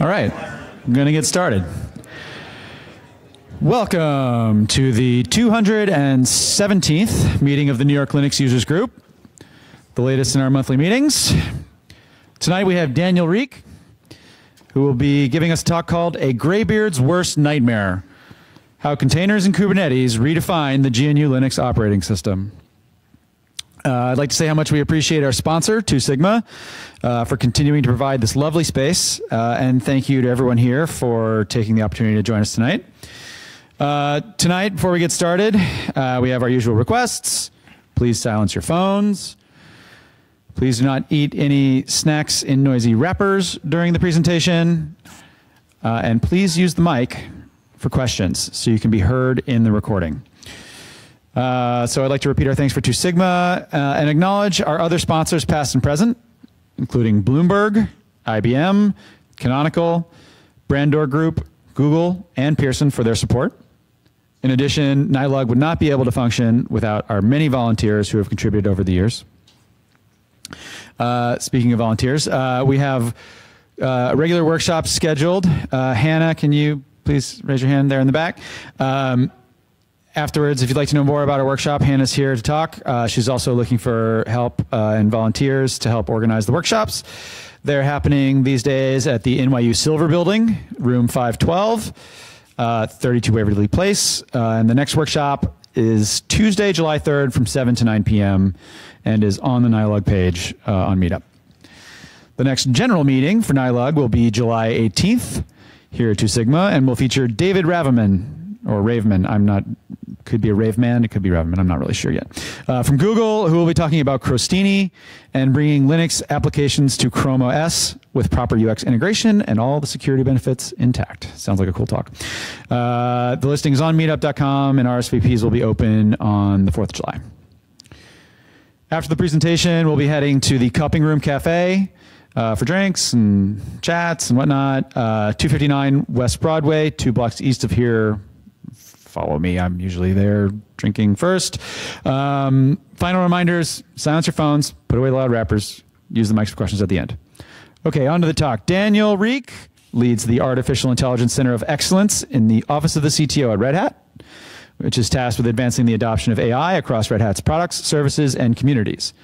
All right, I'm going to get started. Welcome to the 217th meeting of the New York Linux Users Group, the latest in our monthly meetings. Tonight we have Daniel Riek, who will be giving us a talk called A Graybeard's Worst Nightmare How Containers and Kubernetes Redefine the GNU Linux Operating System. Uh, I'd like to say how much we appreciate our sponsor, Two Sigma, uh, for continuing to provide this lovely space. Uh, and thank you to everyone here for taking the opportunity to join us tonight. Uh, tonight, before we get started, uh, we have our usual requests. Please silence your phones. Please do not eat any snacks in noisy wrappers during the presentation. Uh, and please use the mic for questions so you can be heard in the recording. Uh, so I'd like to repeat our thanks for Two Sigma uh, and acknowledge our other sponsors, past and present, including Bloomberg, IBM, Canonical, Brandor Group, Google, and Pearson for their support. In addition, NYLUG would not be able to function without our many volunteers who have contributed over the years. Uh, speaking of volunteers, uh, we have uh, regular workshops scheduled. Uh, Hannah, can you please raise your hand there in the back? Um, afterwards, if you'd like to know more about our workshop, Hannah's here to talk. Uh, she's also looking for help uh, and volunteers to help organize the workshops. They're happening these days at the NYU Silver Building, room 512, uh, 32 Waverly Place. Uh, and the next workshop is Tuesday, July 3rd from 7 to 9 p.m. and is on the NYLUG page uh, on Meetup. The next general meeting for NYLUG will be July 18th here at Two Sigma and will feature David Raveman, or Raveman. I'm not, could be a Raveman, it could be Raveman, I'm not really sure yet. Uh, from Google, who will be talking about Crostini and bringing Linux applications to Chrome OS with proper UX integration and all the security benefits intact. Sounds like a cool talk. Uh, the listing is on meetup.com and RSVPs will be open on the 4th of July. After the presentation, we'll be heading to the Cupping Room Cafe. Uh, for drinks and chats and whatnot. Uh, 259 West Broadway, two blocks east of here, follow me. I'm usually there drinking first. Um, final reminders silence your phones, put away the loud wrappers, use the mics for questions at the end. Okay, on to the talk. Daniel Riek leads the Artificial Intelligence Center of Excellence in the Office of the CTO at Red Hat, which is tasked with advancing the adoption of AI across Red Hat's products, services, and communities.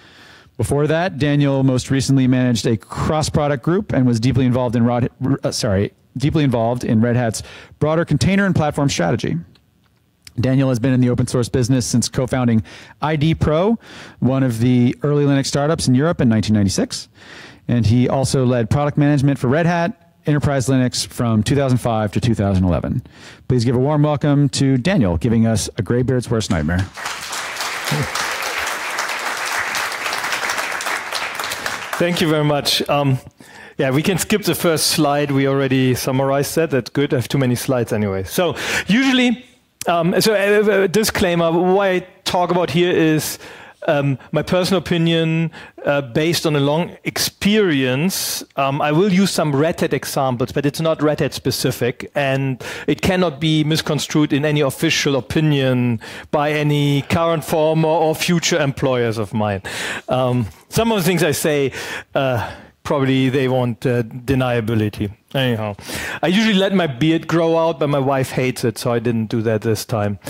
Before that, Daniel most recently managed a cross-product group and was deeply involved in Rod, uh, sorry, deeply involved in Red Hat's broader container and platform strategy. Daniel has been in the open source business since co-founding ID Pro, one of the early Linux startups in Europe in 1996. And he also led product management for Red Hat, Enterprise Linux from 2005 to 2011. Please give a warm welcome to Daniel, giving us a graybeard's worst nightmare. Thank you very much. Um, yeah, we can skip the first slide. We already summarized that. That's good. I have too many slides anyway. So usually, um, so a, uh, a uh, disclaimer, what I talk about here is um, my personal opinion uh, based on a long experience. Um, I will use some Red Hat examples, but it's not Red Hat specific, and it cannot be misconstrued in any official opinion by any current, former, or future employers of mine. Um, some of the things I say. Uh, probably they want uh, deniability. Anyhow, I usually let my beard grow out, but my wife hates it, so I didn't do that this time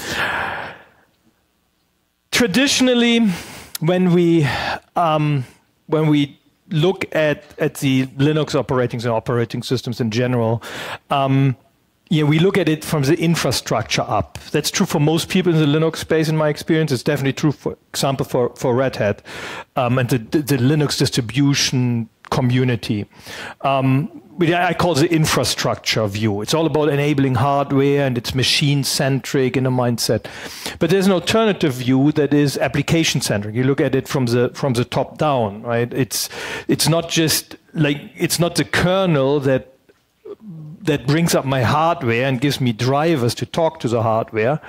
traditionally, when we um, when we look at at the Linux operating and operating systems in general. Um, yeah, we look at it from the infrastructure up. That's true for most people in the Linux space, in my experience. It's definitely true, for example, for, for Red Hat um, and the, the, the Linux distribution community. Um, I call it the infrastructure view. It's all about enabling hardware and it's machine centric in a mindset. But there's an alternative view that is application centric. You look at it from the from the top down, right? It's it's not just like it's not the kernel that that brings up my hardware and gives me drivers to talk to the hardware.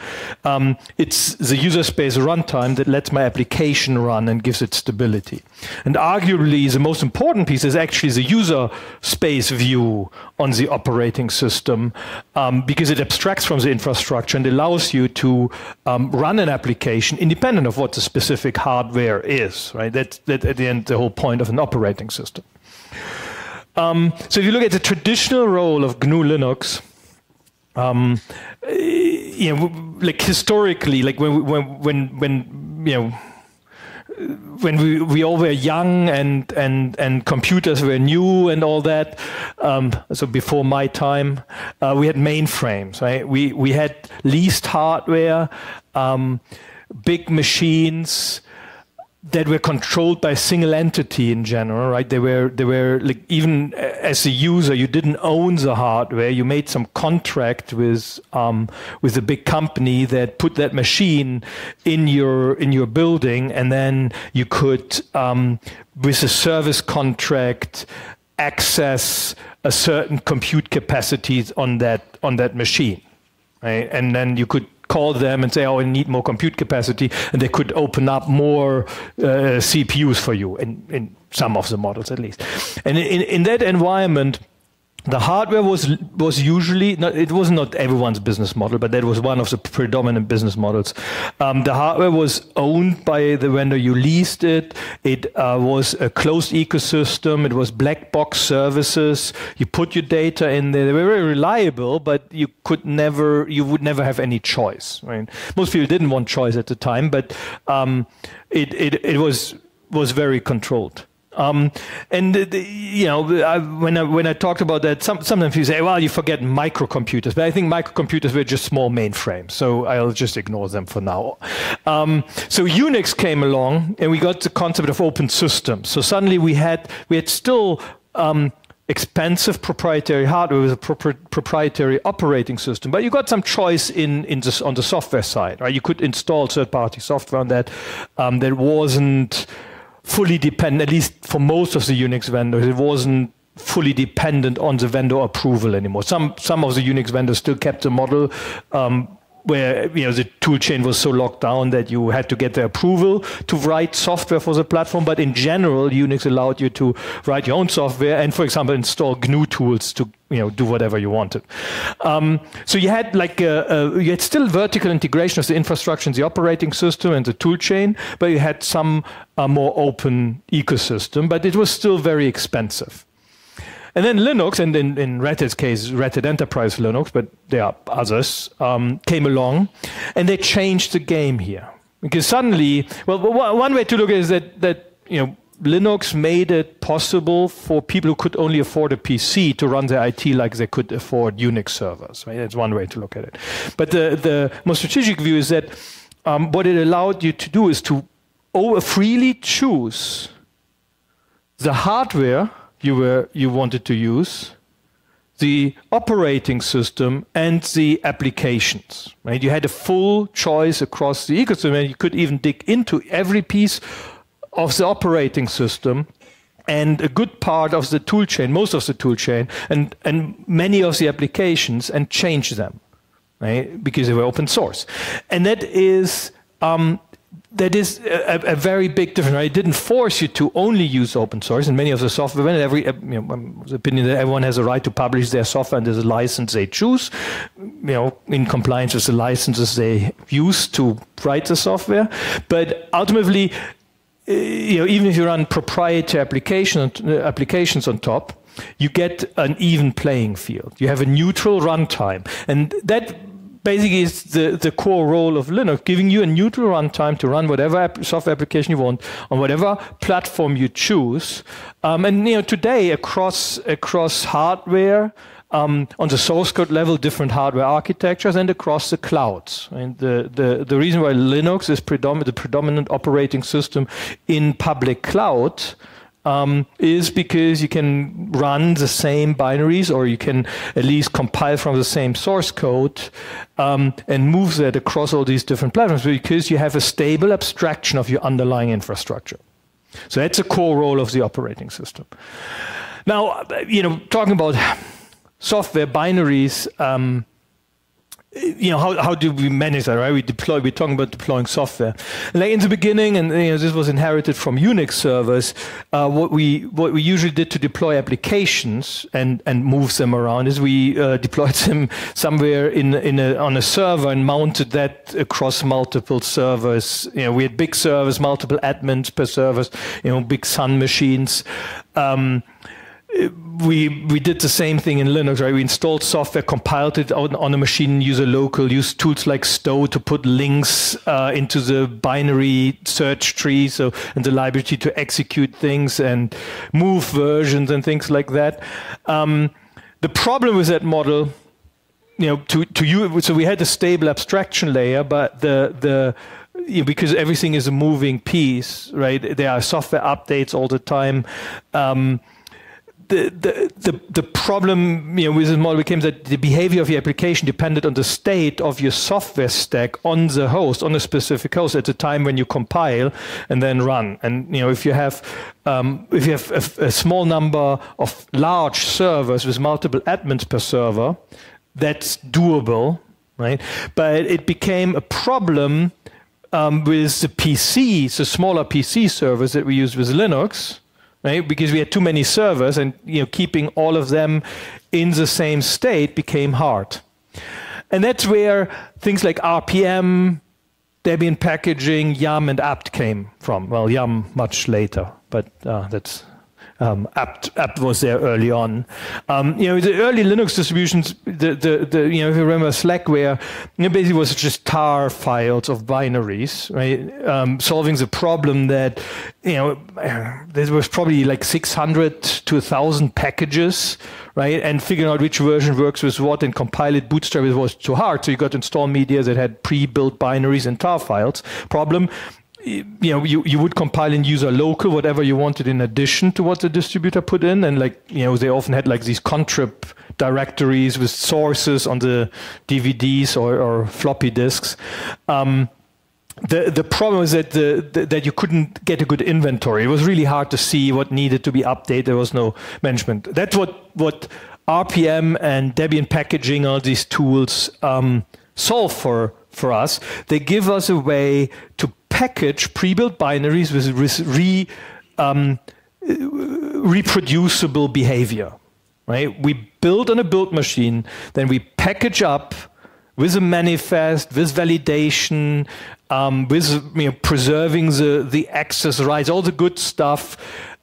Um, it's the user space runtime that lets my application run and gives it stability. And arguably, the most important piece is actually the user space view on the operating system um, because it abstracts from the infrastructure and allows you to um, run an application independent of what the specific hardware is. Right? That's that at the end the whole point of an operating system. Um, so if you look at the traditional role of GNU Linux, um, you know, like historically, like when when when when you know when we, we all were young and, and, and computers were new and all that, um, so before my time, uh, we had mainframes, right? We, we had leased hardware, um, big machines, that were controlled by a single entity in general, right? They were they were like even as a user, you didn't own the hardware. You made some contract with um, with a big company that put that machine in your in your building, and then you could um, with a service contract access a certain compute capacities on that on that machine, right? And then you could call them and say, "Oh, I need more compute capacity," and they could open up more uh, CPUs for you in, in some of the models at least. And in, in that environment, the hardware was was usually not, it was not everyone's business model, but that was one of the predominant business models. Um, the hardware was owned by the vendor. You leased it. It uh, was a closed ecosystem. It was black box services. You put your data in there. They were very reliable, but you could never, you would never have any choice. Most people didn't want choice at the time, but um, it, it it was was very controlled. Um, and the, you know, I, when I when I talked about that, some, sometimes you say, "Well, you forget microcomputers," but I think microcomputers were just small mainframes, so I'll just ignore them for now. Um, so Unix came along, and we got the concept of open systems. So suddenly we had we had still um, expensive proprietary hardware with a pro proprietary operating system, but you got some choice in, in this, on the software side, right? You could install third-party software on that um, that wasn't fully dependent, at least for most of the Unix vendors, it wasn't fully dependent on the vendor approval anymore. Some some of the Unix vendors still kept the model um, where you know the toolchain was so locked down that you had to get the approval to write software for the platform. But in general, Unix allowed you to write your own software and, for example, install GNU tools to you know do whatever you wanted. Um, so you had like a, a, you had still vertical integration of the infrastructure and the operating system and the toolchain, but you had some uh, more open ecosystem. But it was still very expensive. And then Linux, and in, in Red Hat's case, Red Hat Enterprise Linux, but there are others, um, came along and they changed the game here. Because suddenly, well, one way to look at it is that, that you know, Linux made it possible for people who could only afford a PC to run their IT like they could afford Unix servers. Right? That's one way to look at it. But the, the more strategic view is that um, what it allowed you to do is to freely choose the hardware you were you wanted to use, the operating system and the applications. Right? You had a full choice across the ecosystem, and you could even dig into every piece of the operating system and a good part of the toolchain, most of the toolchain, and, and many of the applications, and change them, right? Because they were open source. And that is um, that is a, a, very big difference. Right? It didn't force you to only use open source, and many of the software, every you know, um, the opinion that everyone has a right to publish their software and there's a license they choose, you know, in compliance with the licenses they use to write the software. But ultimately, uh, you know, even if you run proprietary application, uh, applications on top, you get an even playing field. You have a neutral runtime, and that basically is the, the core role of Linux, giving you a neutral runtime to run whatever app, software application you want on whatever platform you choose. Um, and you know, today across across hardware, um, on the source code level, different hardware architectures, and across the clouds. And the, the, the reason why Linux is predominant, the predominant operating system in public cloud um, is because you can run the same binaries or you can at least compile from the same source code um, and move that across all these different platforms because you have a stable abstraction of your underlying infrastructure. So that's a core role of the operating system. Now, you know, talking about software binaries, um, you know, how, how do we manage that, right? We deploy, we're talking about deploying software. Like in the beginning, and you know, this was inherited from Unix servers, uh, what we what we usually did to deploy applications and, and move them around is we uh, deployed them somewhere in, in a, on a server and mounted that across multiple servers. You know, we had big servers, multiple admins per servers, you know, big Sun machines. Um, we we did the same thing in Linux, right? We installed software, compiled it on, on a machine, user local, used tools like Stow to put links uh, into the binary search tree, so and the library to execute things and move versions and things like that. Um, the problem with that model, you know, to to you, so we had a stable abstraction layer, but the the because everything is a moving piece, right? There are software updates all the time. Um, the, the, the, the problem you know, with this model became that the behavior of your application depended on the state of your software stack on the host, on a specific host at the time when you compile and then run. And you know, if you have um, if you have a, a, small number of large servers with multiple admins per server, that's doable, right? But it became a problem um, with the PCs, the smaller PC servers that we use with Linux right? Because we had too many servers, and you know, keeping all of them in the same state became hard. And that's where things like RPM, Debian packaging, Yum, and apt came from. Well, Yum much later, but uh, that's um, apt, apt was there early on. Um, you know, the early Linux distributions, the, the, the, you know, if you remember Slackware, you know, basically was just tar files of binaries, right? Um, solving the problem that, you know, there was probably like 600 to 1,000 packages, right? And figuring out which version works with what and compile it, bootstrap it was too hard. So you got install media that had pre-built binaries and tar files. Problem, you know you, you would compile in user local whatever you wanted in addition to what the distributor put in. And like you know they often had like these contrib directories with sources on the dvds or, or floppy disks. Um, the the problem is that the, the, that you couldn't get a good inventory. It was really hard to see what needed to be updated. There was no management. That's what what rpm and debian packaging all these tools um, solve for for us. They give us a way to package pre-built binaries with re, um, reproducible behavior. Right? We build on a build machine, then we package up with a manifest, with validation, um, with you know, preserving the, the access rights, all the good stuff.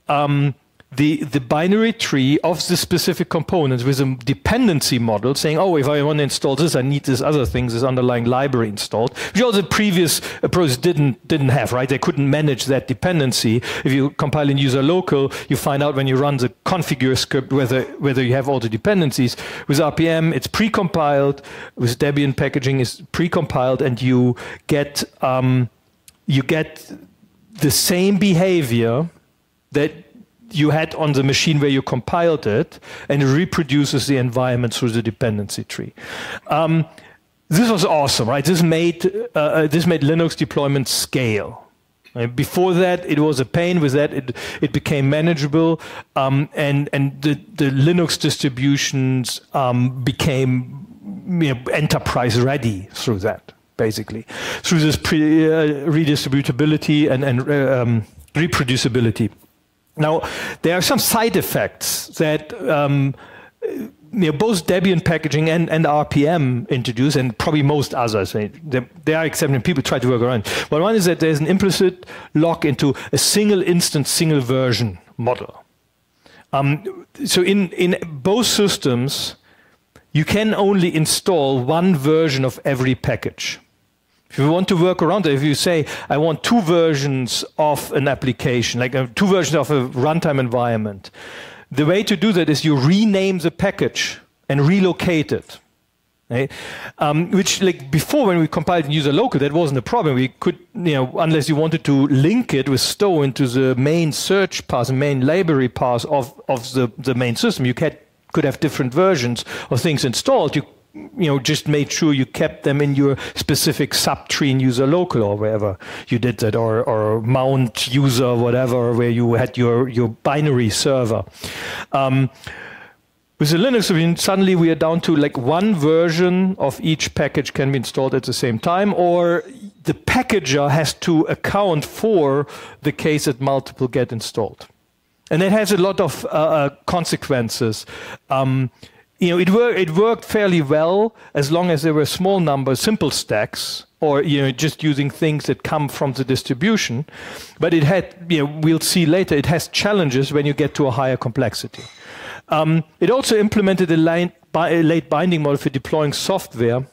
Um, the, the binary tree of the specific components with a dependency model saying, oh, if I want to install this, I need this other thing, this underlying library installed, which all the previous approaches didn't, didn't have, right? They couldn't manage that dependency. If you compile in user local, you find out when you run the configure script whether, whether you have all the dependencies. With RPM, it's pre-compiled. With Debian packaging, is pre-compiled, and you get, um, you get the same behavior that you had on the machine where you compiled it, and it reproduces the environment through the dependency tree. Um, this was awesome, right? This made uh, uh, this made Linux deployment scale. Before that, it was a pain. With that, it it became manageable, um, and and the the Linux distributions um, became you know, enterprise ready through that, basically, through this pre, uh, redistributability and and uh, um, reproducibility. Now, there are some side effects that um, you know, both Debian packaging and, and RPM introduce, and probably most others. There are exceptions, people try to work around. But one is that there's an implicit lock into a single instance, single version model. Um, so in, in both systems, you can only install one version of every package. If you want to work around it, if you say, I want two versions of an application, like uh, two versions of a runtime environment, the way to do that is you rename the package and relocate it. Right? Um, which, like before, when we compiled in user local, that wasn't a problem. We could, you know, unless you wanted to link it with Stow into the main search path, the main library path of, of the, the main system, you could, could have different versions of things installed. You you know, just made sure you kept them in your specific subtree in user local or wherever you did that, or, or mount user, whatever, where you had your, your binary server. Um, with the Linux, I mean, suddenly we are down to like one version of each package can be installed at the same time, or the packager has to account for the case that multiple get installed. And it has a lot of uh, uh consequences. Um, you know, it, wor- it worked fairly well as long as there were small numbers, simple stacks, or you know, just using things that come from the distribution. But it had, you know, we'll see later, it has challenges when you get to a higher complexity. Um, it also implemented a, line, a late binding model for deploying software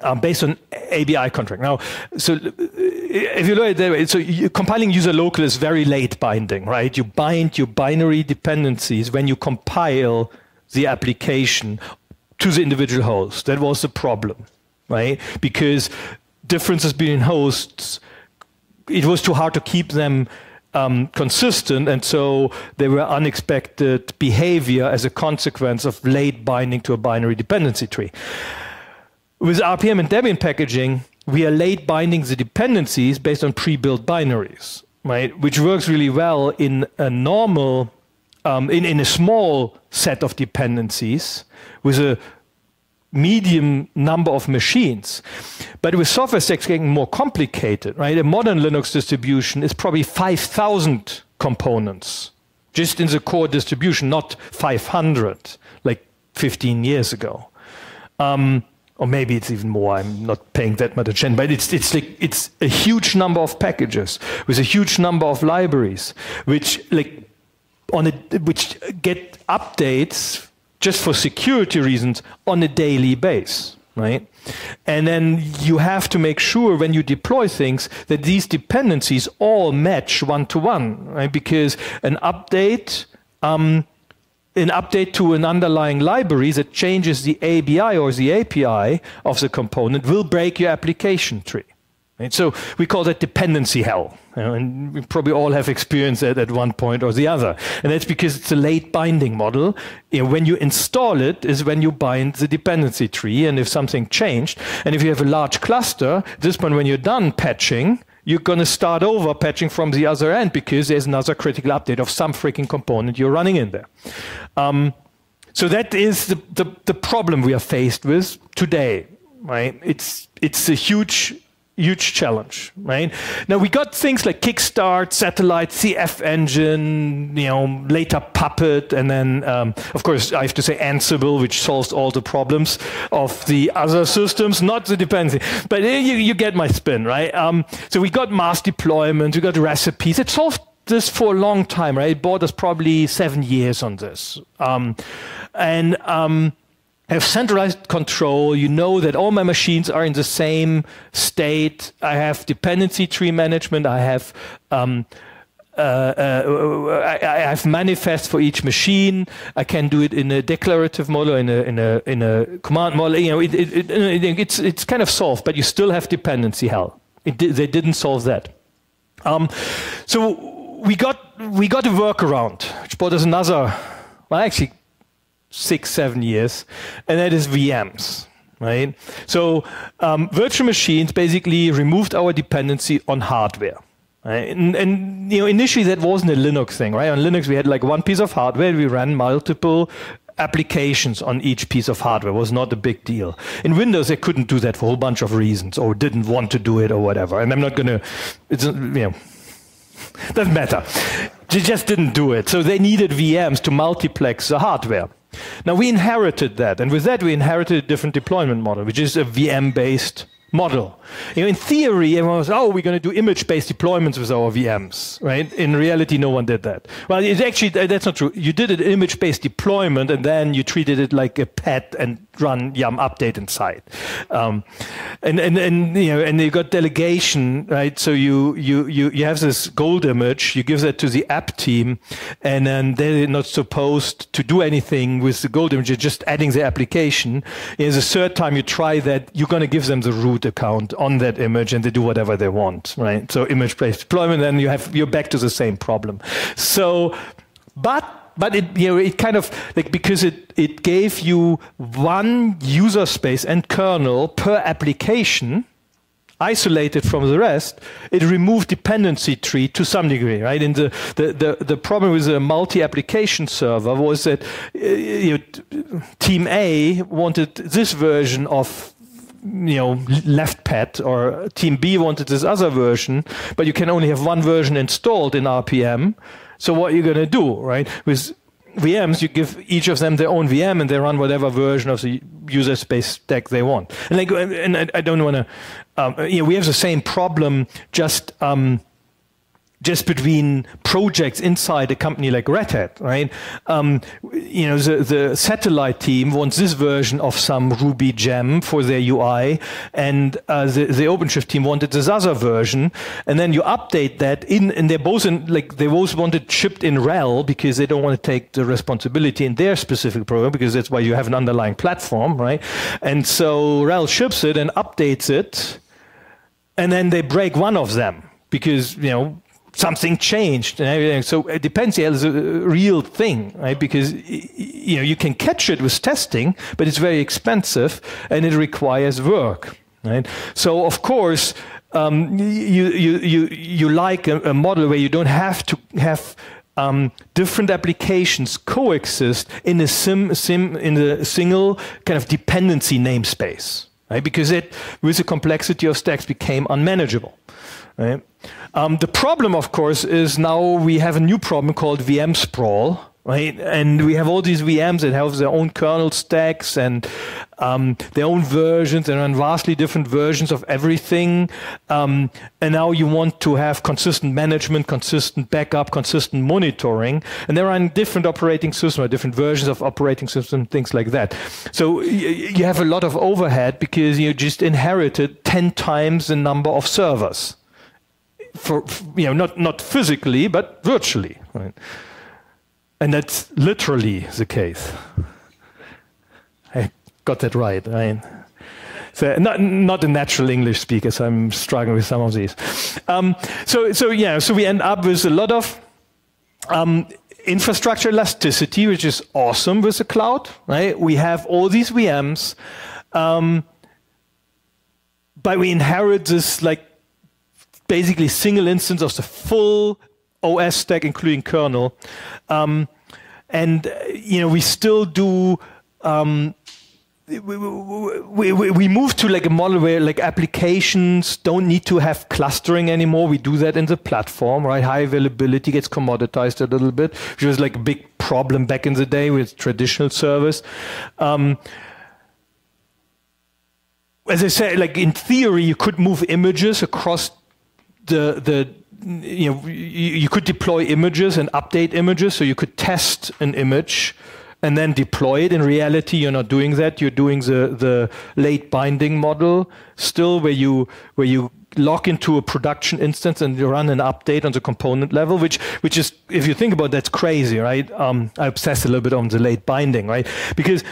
um, based on ABI contract. Now, so uh, if you look at that, so compiling user local is very late binding, right? You bind your binary dependencies when you compile the application to the individual host. That was the problem, right? Because differences between hosts, it was too hard to keep them um, consistent, and so there were unexpected behavior as a consequence of late binding to a binary dependency tree. With RPM and Debian packaging, we are late binding the dependencies based on pre-built binaries, right? Which works really well in a normal, um, in, in a small set of dependencies with a medium number of machines. But with software stacks getting more complicated, right? A modern Linux distribution is probably 5,000 components just in the core distribution, not 500 like 15 years ago. Um, or maybe it's even more. I'm not paying that much attention, but it's it's like it's a huge number of packages with a huge number of libraries, which like on a which get updates just for security reasons on a daily base, right? And then you have to make sure when you deploy things that these dependencies all match one to one, right? Because an update. Um, an update to an underlying library that changes the ABI or the API of the component will break your application tree. Right? So we call that dependency hell. You know, and we probably all have experienced that at one point or the other. And that's because it's a late binding model. You know, when you install it is when you bind the dependency tree. And if something changed, and if you have a large cluster, this point when you're done patching, you're going to start over patching from the other end because there's another critical update of some freaking component you're running in there. Um, so that is the, the, the problem we are faced with today, right? It's, it's a huge huge challenge, right? Now we got things like Kickstart, Satellite, CF Engine, you know, later Puppet, and then um, of course I have to say Ansible, which solves all the problems of the other systems, not the dependency. But you, you get my spin, right? Um, so we got mass deployment, we got recipes. It solved this for a long time, right? It bought us probably seven years on this, um, and um, have centralized control. You know that all my machines are in the same state. I have dependency tree management. I have um, uh, uh, I, I, have manifest for each machine. I can do it in a declarative model, in a in a in a command model. You know, it, it, it, it's it's kind of solved, but you still have dependency hell. they didn't solve that. Um, so we got we got a workaround, which brought us another. Well, actually, six, seven years, and that is VMs. Right? So um, virtual machines basically removed our dependency on hardware. Right? And, and, you know, initially that wasn't a Linux thing, right? On Linux we had like one piece of hardware, we ran multiple applications on each piece of hardware was not a big deal. In Windows, they couldn't do that for a whole bunch of reasons, or didn't want to do it, or whatever. And I'm not going to, it's you know, doesn't matter. They just didn't do it. So they needed VMs to multiplex the hardware. Now we inherited that, and with that we inherited a different deployment model, which is a VM-based model. You know, in theory, everyone was, oh, we're going to do image-based deployments with our VMs, right? In reality, no one did that. Well, it's actually, that's not true. You did an image-based deployment, and then you treated it like a pet and run yum update inside. Um, and, and, and, you know, and you got delegation, right? So you, you, you, you have this gold image, you give that to the app team, and then they're not supposed to do anything with the gold image, you're just adding the application. And the third time you try that, you're going to give them the root account on that image and they do whatever they want, right? So image-based deployment, then you have, you're back to the same problem. So, but but it you know it kind of like because it it gave you one user space and kernel per application isolated from the rest, it removed dependency tree to some degree, right? And the, the, the, the problem with a multi-application server was that uh, you know, team A wanted this version of you know LeftPad or team B wanted this other version, but you can only have one version installed in RPM so what you're going to do, right? With VMs, you give each of them their own VM and they run whatever version of the user space stack they want. And like, and I, I don't want to, um, you know, we have the same problem just um, just between projects inside a company like Red Hat, right? Um, you know, the, the satellite team wants this version of some Ruby gem for their UI, and uh, the, the OpenShift team wanted this other version, and then you update that in, and they're both in, like, they both want it shipped in RHEL because they don't want to take the responsibility in their specific program because that's why you have an underlying platform, right? And so RHEL ships it and updates it, and then they break one of them because, you know, something changed and everything. So. Yeah, it's a real thing, right? Because you know you can catch it with testing, but it's very expensive and it requires work, right? So of course. Um, you, you, you, you like a, a, model where you don't have to have um, different applications coexist in a sim, sim in a single kind of dependency namespace, right? Because it, with the complexity of stacks, became unmanageable. Right? Um, the problem, of course, is now we have a new problem called VM sprawl, right? And we have all these VMs that have their own kernel stacks and um, their own versions and vastly different versions of everything. Um, and now you want to have consistent management, consistent backup, consistent monitoring. And there are different operating systems, or different versions of operating system, things like that. So you have a lot of overhead because you just inherited 10 times the number of servers for, you know, not, not physically, but virtually. Right? And that's literally the case. I got that right. right? So not, not a natural English speaker, so I'm struggling with some of these. Um, so, so yeah, so we end up with a lot of um, infrastructure elasticity, which is awesome with the cloud. Right? We have all these VMs, um, but we inherit this like basically single instance of the full OS stack, including kernel. Um, and you know, we still do. Um, we, we, we, we move to like a model where like applications don't need to have clustering anymore. We do that in the platform, right? High availability gets commoditized a little bit, which was like a big problem back in the day with traditional service. Um, as I said, like in theory, you could move images across the the you know you, could deploy images and update images, so you could test an image and then deploy it. In reality, you're not doing that. You're doing the the late binding model still, where you where you log into a production instance and you run an update on the component level, which which is if you think about it, that's crazy, right? Um, I obsess a little bit on the late binding, right? Because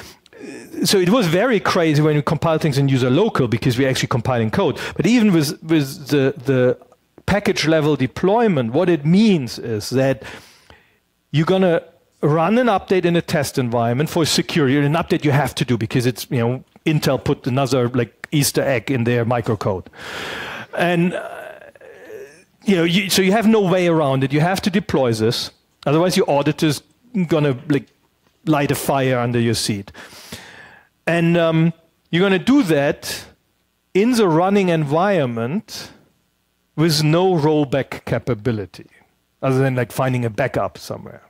so it was very crazy when we compile things in user local because we're actually compiling code. But even with with the the package level deployment, what it means is that you're going to run an update in a test environment for security. An update you have to do because it's, you know, Intel put another like Easter egg in their microcode. And, uh, you know, you, so you have no way around it. You have to deploy this. Otherwise, your auditor's going to like light a fire under your seat. And um, you're going to do that in the running environment with no rollback capability, other than like finding a backup somewhere.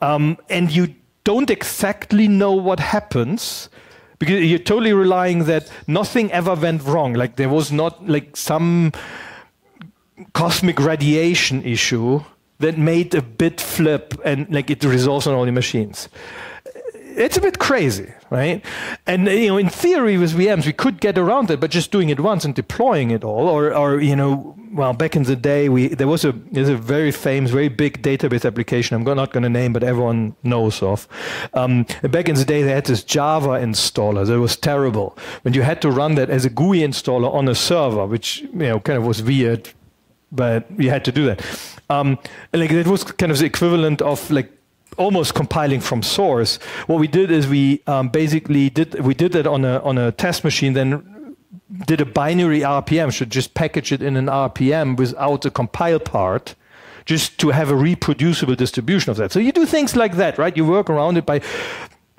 Um, and you don't exactly know what happens because you're totally relying that nothing ever went wrong. Like there was not like some cosmic radiation issue that made a bit flip and like it resolves on all the machines it's a bit crazy, right? And you know, in theory, with VMs, we could get around it, but just doing it once and deploying it all, or, or you know, well, back in the day, we there was a there's a very famous, very big database application. I'm not going to name, but everyone knows of. Um, back in the day, they had this Java installer that was terrible. When you had to run that as a GUI installer on a server, which you know kind of was weird, but you had to do that. Um, like it was kind of the equivalent of like almost compiling from source. What we did is we um, basically did we did that on a on a test machine, then did a binary RPM, should just package it in an RPM without the compile part, just to have a reproducible distribution of that. So you do things like that, right? You work around it by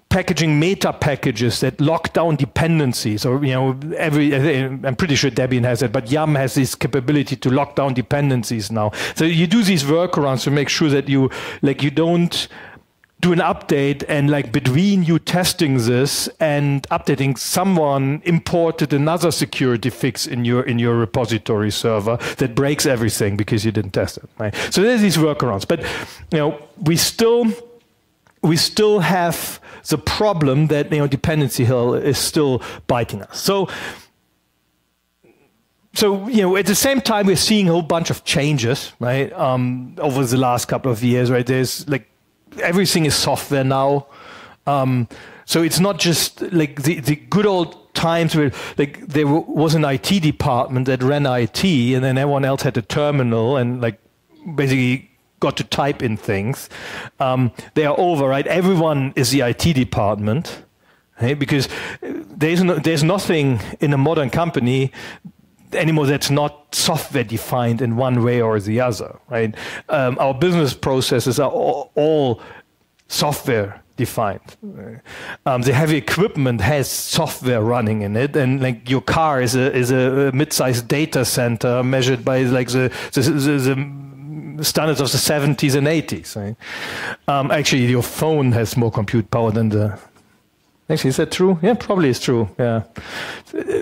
packaging meta packages that lock down dependencies. Or you know every i'm pretty sure debian has it but yum has this capability to lock down dependencies now. So you do these workarounds to make sure that you like you don't do an update and like between you testing this and updating someone imported another security fix in your in your repository server that breaks everything because you didn't test it right? So there's these workarounds. But you know we still we still have the problem that you know dependency hell is still biting us so so you know at the same time we're seeing a whole bunch of changes right um, over the last couple of years right there's like everything is software now. Um, so it's not just like the, the good old times where like there was an IT department that ran IT and then everyone else had a terminal and like basically got to type in things. Um, they are over, right? Everyone is the IT department. Right? Because there's, no, there's nothing in a modern company anymore that's not software defined in one way or the other, right? Um, our business processes are all, all software defined. Um, the heavy equipment has software running in it, and like your car is a is a mid-sized data center measured by like the the, the, the standards of the 70s and 80s. Right? Um, actually, your phone has more compute power than the Actually, is that true? Yeah, probably it's true. Yeah.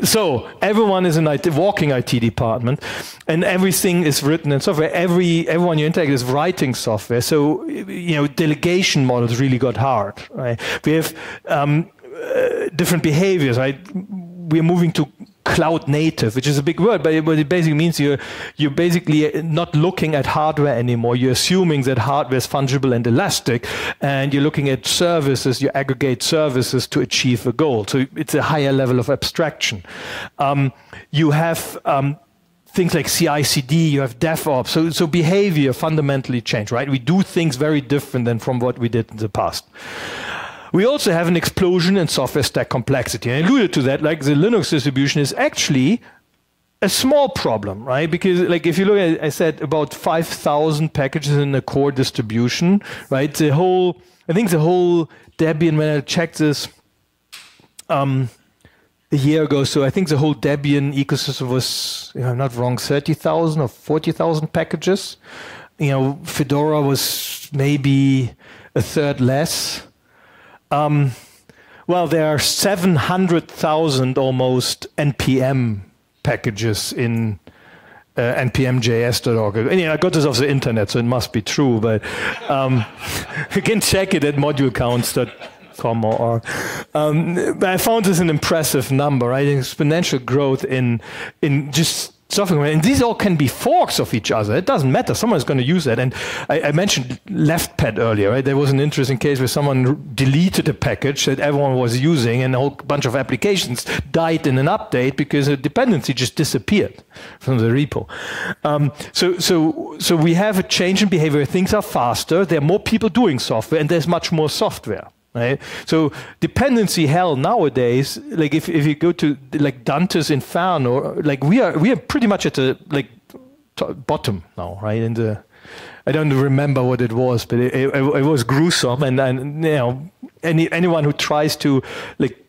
So everyone is an IT, walking IT department, and everything is written in software. Every everyone you interact is writing software. So you know, delegation models really got hard. Right? We have um, uh, different behaviors. Right? We're moving to cloud native, which is a big word, but it, basically means you're you're basically not looking at hardware anymore. You're assuming that hardware is fungible and elastic, and you're looking at services. You aggregate services to achieve a goal. So it's a higher level of abstraction. Um, you have um, things like CI/CD, you have DevOps. So, so behavior fundamentally changed, right? We do things very different than from what we did in the past. We also have an explosion in software stack complexity. I alluded to that, like the Linux distribution is actually a small problem, right? Because like if you look at, I said about 5,000 packages in the core distribution, right? The whole, I think the whole Debian, when I checked this um, a year ago, so I think the whole Debian ecosystem was, if I'm not wrong, 30,000 or 40,000 packages. You know, Fedora was maybe a third less. Um, well, there are 700,000 almost NPM packages in uh, npmjs.org. Anyway, I got this off the internet, so it must be true, but um, you can check it at modulecounts.com or um, but I found this an impressive number, right? Exponential growth in in just And these all can be forks of each other. It doesn't matter. Someone's going to use that. And I, I mentioned LeftPad earlier, right? There was an interesting case where someone deleted a package that everyone was using and a whole bunch of applications died in an update because a dependency just disappeared from the repo. Um, so, so, so we have a change in behavior. Things are faster. There are more people doing software and there's much more software. Right? So dependency hell nowadays, like if, if you go to like Dante's Inferno, like we are we are pretty much at the like bottom now, right? In the I don't remember what it was, but it, it, it was gruesome, and, and you know any anyone who tries to like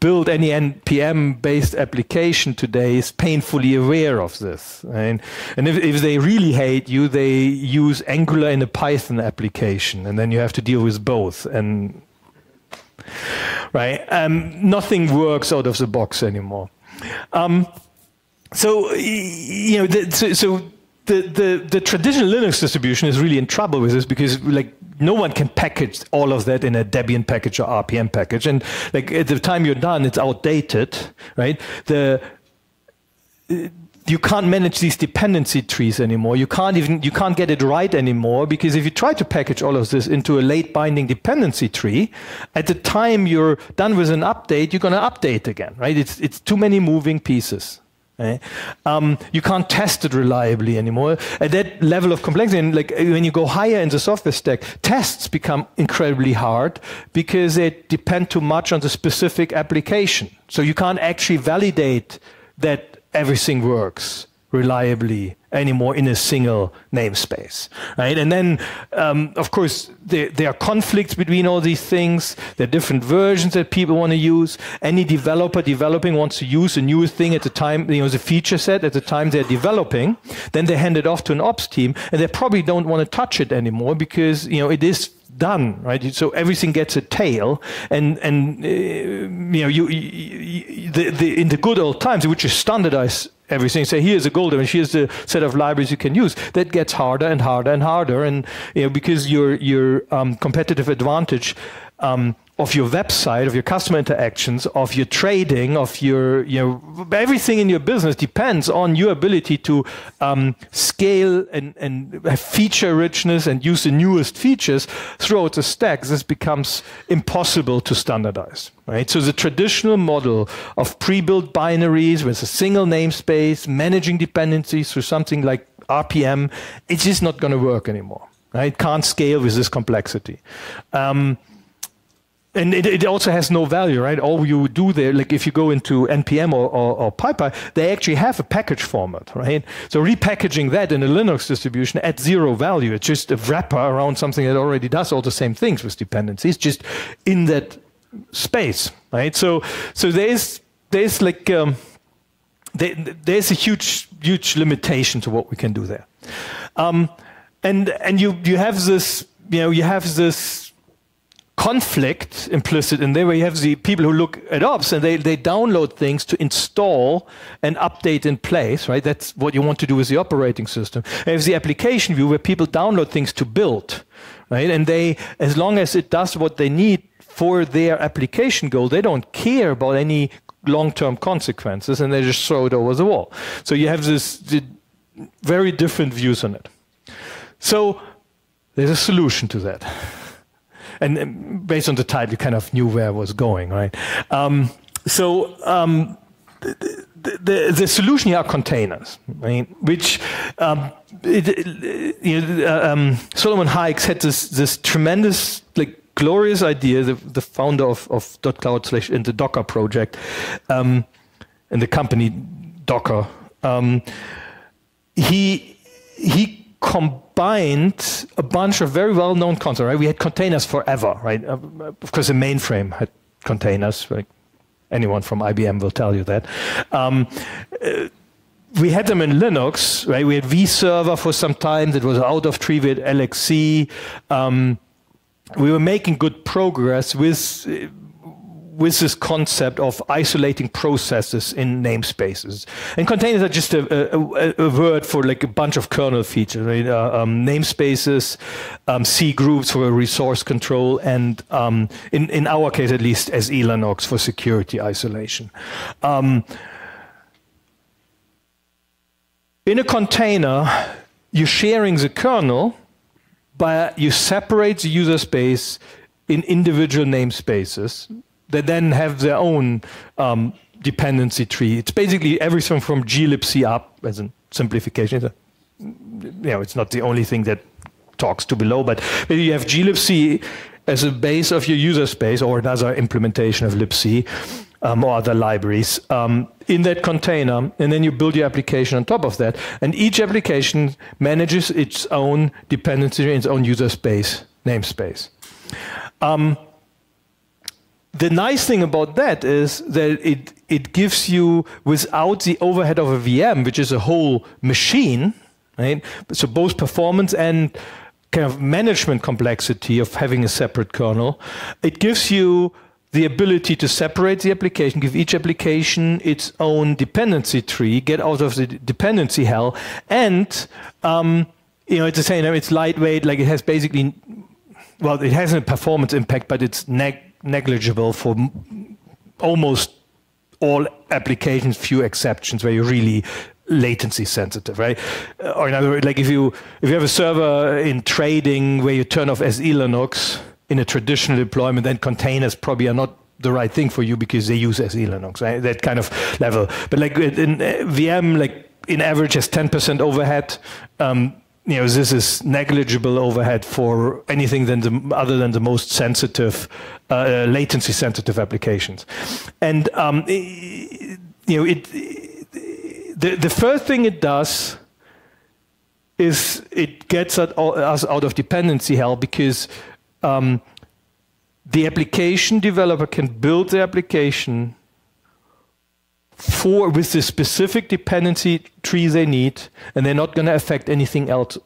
build any npm based application today is painfully aware of this and, and if, if they really hate you they use angular in a python application and then you have to deal with both and right? Um, nothing works out of the box anymore. Um, so you know, the, so, so the, the, the traditional Linux distribution is really in trouble with this because like no one can package all of that in a Debian package or RPM package, and like at the time you're done, it's outdated, right? The you can't manage these dependency trees anymore. You can't even you can't get it right anymore because if you try to package all of this into a late binding dependency tree, at the time you're done with an update, you're going to update again, right? It's it's too many moving pieces. Right? Um, you can't test it reliably anymore. At that level of complexity, and like when you go higher in the software stack, tests become incredibly hard because they depend too much on the specific application. So you can't actually validate that everything works reliably anymore in a single namespace, right? And then, um, of course, there, there, are conflicts between all these things. There are different versions that people want to use. Any developer developing wants to use a new thing at the time, you know, the feature set at the time they're developing. Then they hand it off to an ops team, and they probably don't want to touch it anymore because you know it is done, right? So everything gets a tail, and and uh, you know you, you the, the, in the good old times, which is standardized everything. Say here's a gold image, here's the set of libraries you can use. That gets harder and harder and harder, and you know because your your um, competitive advantage. Um, of your website, of your customer interactions, of your trading, of your, you know, everything in your business depends on your ability to um, scale and, and feature richness and use the newest features throughout the stack. This becomes impossible to standardize, right? So the traditional model of pre-built binaries with a single namespace, managing dependencies through something like RPM, it's just not going to work anymore. Right? It can't scale with this complexity. Um, and it, it, also has no value, right? All you do there, like if you go into npm or, or, or PyPI, they actually have a package format, right? So repackaging that in a Linux distribution at zero value. It's just a wrapper around something that already does all the same things with dependencies, just in that space, right? So so there's there's like um, there, there's a huge huge limitation to what we can do there, um, and and you you have this you know you have this conflict implicit in there where you have the people who look at ops and they, they download things to install and update in place, right? That's what you want to do with the operating system. And there's the application view where people download things to build, right? And they, as long as it does what they need for their application goal, they don't care about any long-term consequences and they just throw it over the wall. So you have this very different views on it. So there's a solution to that and based on the title, you kind of knew where I was going, right? Um, so um, the, the, the, solution here are containers, right? which um, it, you know, uh, um, Solomon Hykes had this, this tremendous, like, glorious idea, the, the founder of, of dotCloud slash in the Docker project, um, and the company Docker. Um, he he combined a bunch of very well-known concepts. Right? We had containers forever, right? Uh, of course, the mainframe had containers. Anyone from IBM will tell you that. Um, uh, we had them in Linux, right? We had vServer for some time that was out of tree. Had LXC. Um, we were making good progress with with this concept of isolating processes in namespaces. And containers are just a, a, a word for like a bunch of kernel features, right? Uh, um, namespaces, um, C groups for resource control, and um, in, in our case at least, SELinux for security isolation. Um, in a container, you're sharing the kernel, but you separate the user space in individual namespaces they then have their own um, dependency tree. It's basically everything from glibc up as a simplification. It's you know, it's not the only thing that talks to below, but you have glibc as a base of your user space or another implementation of libc um, or other libraries um, in that container, and then you build your application on top of that. And each application manages its own dependency, its own user space, namespace. Um, the nice thing about that is that it it gives you without the overhead of a VM, which is a whole machine, right? So both performance and kind of management complexity of having a separate kernel, it gives you the ability to separate the application, give each application its own dependency tree, get out of the dependency hell, and um, you know it's the same. It's lightweight, like it has basically, well, it has a performance impact, but it's neg negligible for almost all applications, few exceptions where you're really latency sensitive, right? Uh, or in other words, like if you if you have a server in trading where you turn off SE Linux in a traditional deployment, then containers probably are not the right thing for you because they use SE Linux, right? That kind of level. But like in uh, VM, like in average has 10% overhead. Um, you know, this is negligible overhead for anything than the, other than the most sensitive, uh, latency sensitive applications. And, um, you know, it, the, the first thing it does is it gets us out of dependency hell because um, the application developer can build the application with the specific dependency tree they need, and they're not going to affect anything else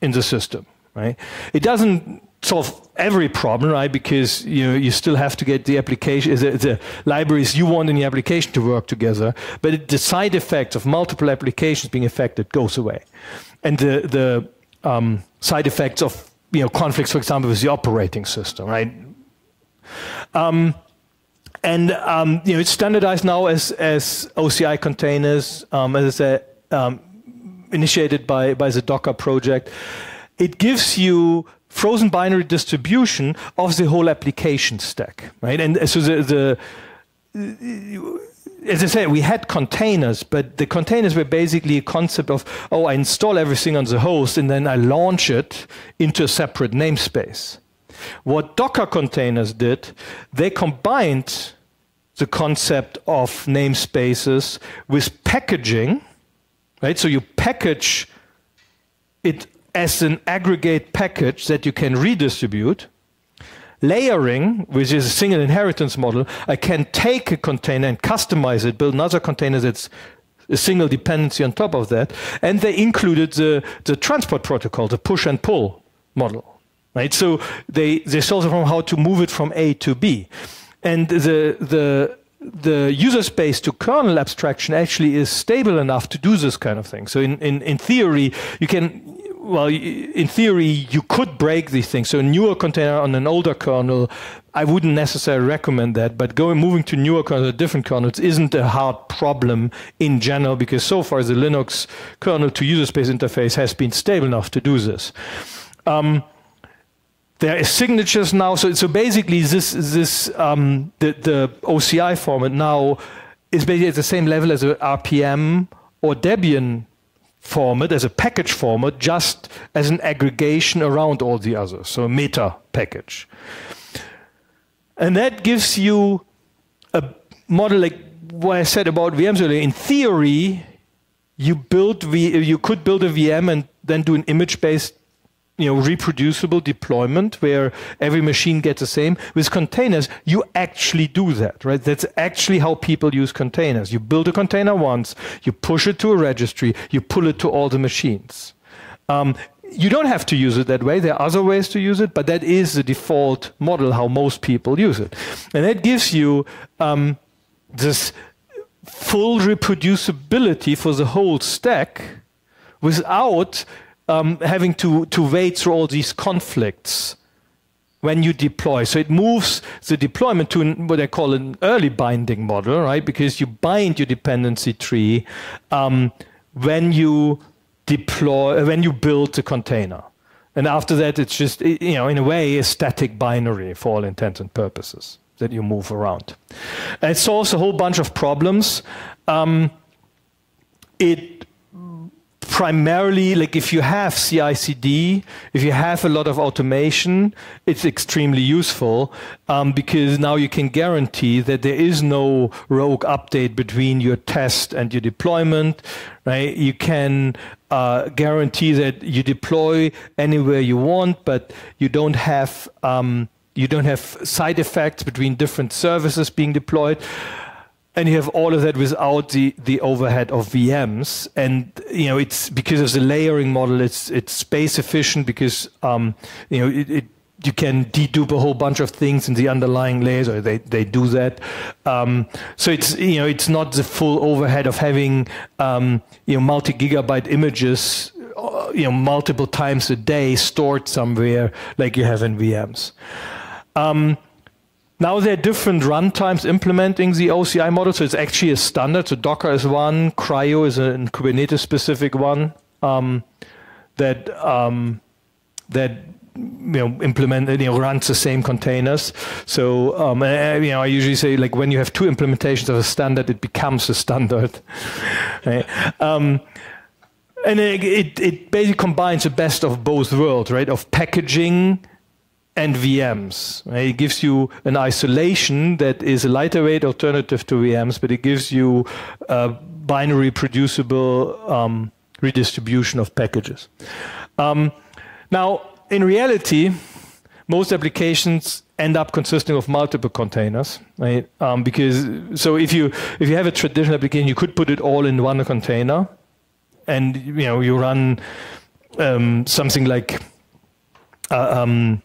in the system. Right? It doesn't solve every problem, right? Because you know, you still have to get the application, the, the, libraries you want in the application to work together. But it, the side effects of multiple applications being affected goes away, and the the um, side effects of you know conflicts, for example, with the operating system, right? Um, and um, you know, it's standardized now as as OCI containers, um, as I said, um, initiated by by the Docker project. It gives you frozen binary distribution of the whole application stack, right? And so the, the as I said, we had containers, but the containers were basically a concept of, oh, I install everything on the host and then I launch it into a separate namespace. What Docker containers did, they combined the concept of namespaces with packaging, right? So you package it as an aggregate package that you can redistribute. Layering, which is a single inheritance model, I can take a container and customize it, build another container that's a single dependency on top of that. And they included the, the transport protocol, the push and pull model. Right? So they, they solved from how to move it from A to B. And the, the, the user space to kernel abstraction actually is stable enough to do this kind of thing. So in, in, in theory, you can well, in theory, you could break these things. So a newer container on an older kernel, I wouldn't necessarily recommend that. But going moving to newer kernels, different kernels, isn't a hard problem in general because so far the Linux kernel to user space interface has been stable enough to do this. Um, there are signatures now. So, so basically, this this um, the, the OCI format now is basically at the same level as a RPM or Debian format, as a package format, just as an aggregation around all the others, so a meta package. And that gives you a model like what I said about VMs earlier. In theory, you build v, you could build a VM and then do an image-based you know, reproducible deployment where every machine gets the same. With containers, you actually do that, right? That's actually how people use containers. You build a container once, you push it to a registry, you pull it to all the machines. Um, you don't have to use it that way. There are other ways to use it, but that is the default model how most people use it. And that gives you um, this full reproducibility for the whole stack without um, having to, to wait through all these conflicts when you deploy. So it moves the deployment to what I call an early binding model, right? Because you bind your dependency tree um, when you deploy, uh, when you build the container. And after that, it's just, you know, in a way, a static binary for all intents and purposes that you move around. And it solves a whole bunch of problems. Um, it primarily like if you have CI/CD, if you have a lot of automation, it's extremely useful um, because now you can guarantee that there is no rogue update between your test and your deployment. Right? You can uh, guarantee that you deploy anywhere you want, but you don't have um, you don't have side effects between different services being deployed and you have all of that without the, the overhead of VMs. And you know, it's because of the layering model. It's it's space efficient because um, you know it, it, you can dedupe a whole bunch of things in the underlying layers, or they, they do that. Um, so it's you know it's not the full overhead of having um, you know multi gigabyte images uh, you know multiple times a day stored somewhere like you have in VMs. Um, now there are different runtimes implementing the OCI model, so it's actually a standard. So Docker is one, CRI-O is a Kubernetes specific one um, that um, that you know implement you know runs the same containers. So um, you know I usually say like when you have two implementations of a standard, it becomes a standard. right? um, and it, it, it basically combines the best of both worlds, right? Of packaging and VMs. It gives you an isolation that is a lighter weight alternative to VMs, but it gives you a binary producible um, redistribution of packages. Um, now, in reality, most applications end up consisting of multiple containers, right? Um, because so if you if you have a traditional application, you could put it all in one container, and you know you run um, something like uh, um,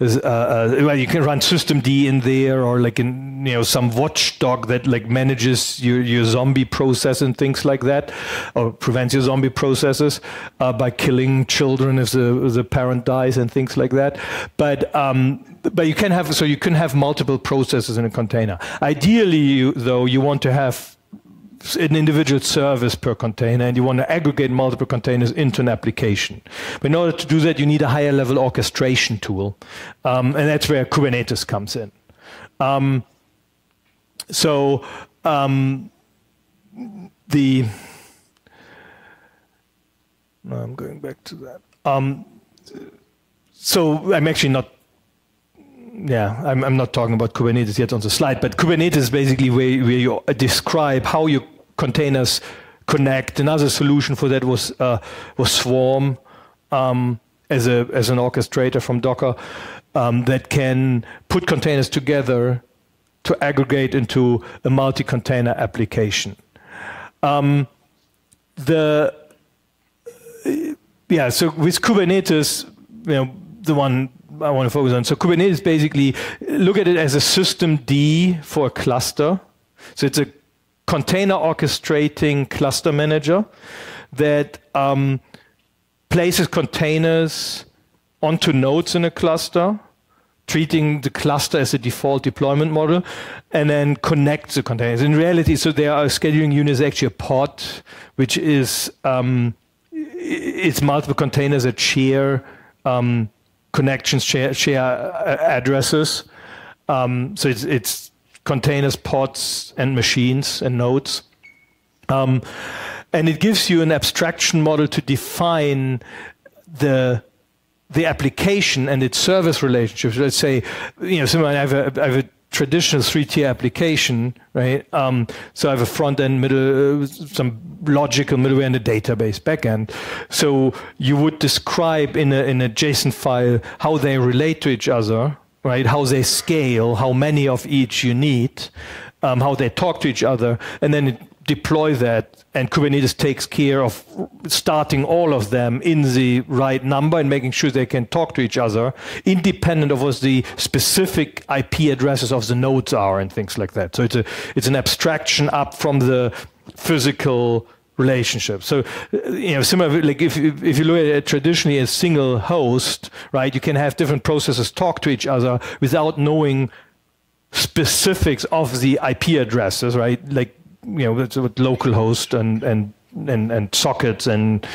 uh, uh, well, you can run systemd in there, or like in you know some watchdog that like manages your, your zombie process and things like that, or prevents your zombie processes uh, by killing children if the if the parent dies and things like that. But um, but you can have so you can have multiple processes in a container. Ideally, you, though, you want to have an individual service per container and you want to aggregate multiple containers into an application. But in order to do that, you need a higher level orchestration tool. Um, and that's where Kubernetes comes in. Um, so um, the, no, I'm going back to that. Um, so I'm actually not yeah, I'm, I'm, not talking about Kubernetes yet on the slide, but Kubernetes is basically where, where you describe how you containers connect. Another solution for that was uh, was Swarm um, as a as an orchestrator from Docker um, that can put containers together to aggregate into a multi-container application. Um, the yeah, so with Kubernetes, you know, the one I want to focus on. So Kubernetes basically look at it as a systemd for a cluster. So it's a container orchestrating cluster manager that um, places containers onto nodes in a cluster, treating the cluster as a default deployment model, and then connects the containers. In reality, so there are scheduling units actually a pod, which is um, it's multiple containers that share um, connections, share, share uh, addresses. Um, so it's, it's containers, pods, and machines and nodes. Um, and it gives you an abstraction model to define the the application and its service relationships. Let's say, you know, someone I have a, I have a traditional three-tier application, right? Um, so I have a front end, middle, uh, some logical middleware, and a database backend. So you would describe in a in a JSON file how they relate to each other, right? How they scale, how many of each you need, um, how they talk to each other, and then deploy that. And Kubernetes takes care of starting all of them in the right number and making sure they can talk to each other, independent of what the specific IP addresses of the nodes are and things like that. So it's a it's an abstraction up from the physical relationship. So, you know, similar, like if, if you look at it traditionally as single host, right, you can have different processes talk to each other without knowing specifics of the IP addresses, right? Like, you know, with, with local host and, and, and, and sockets and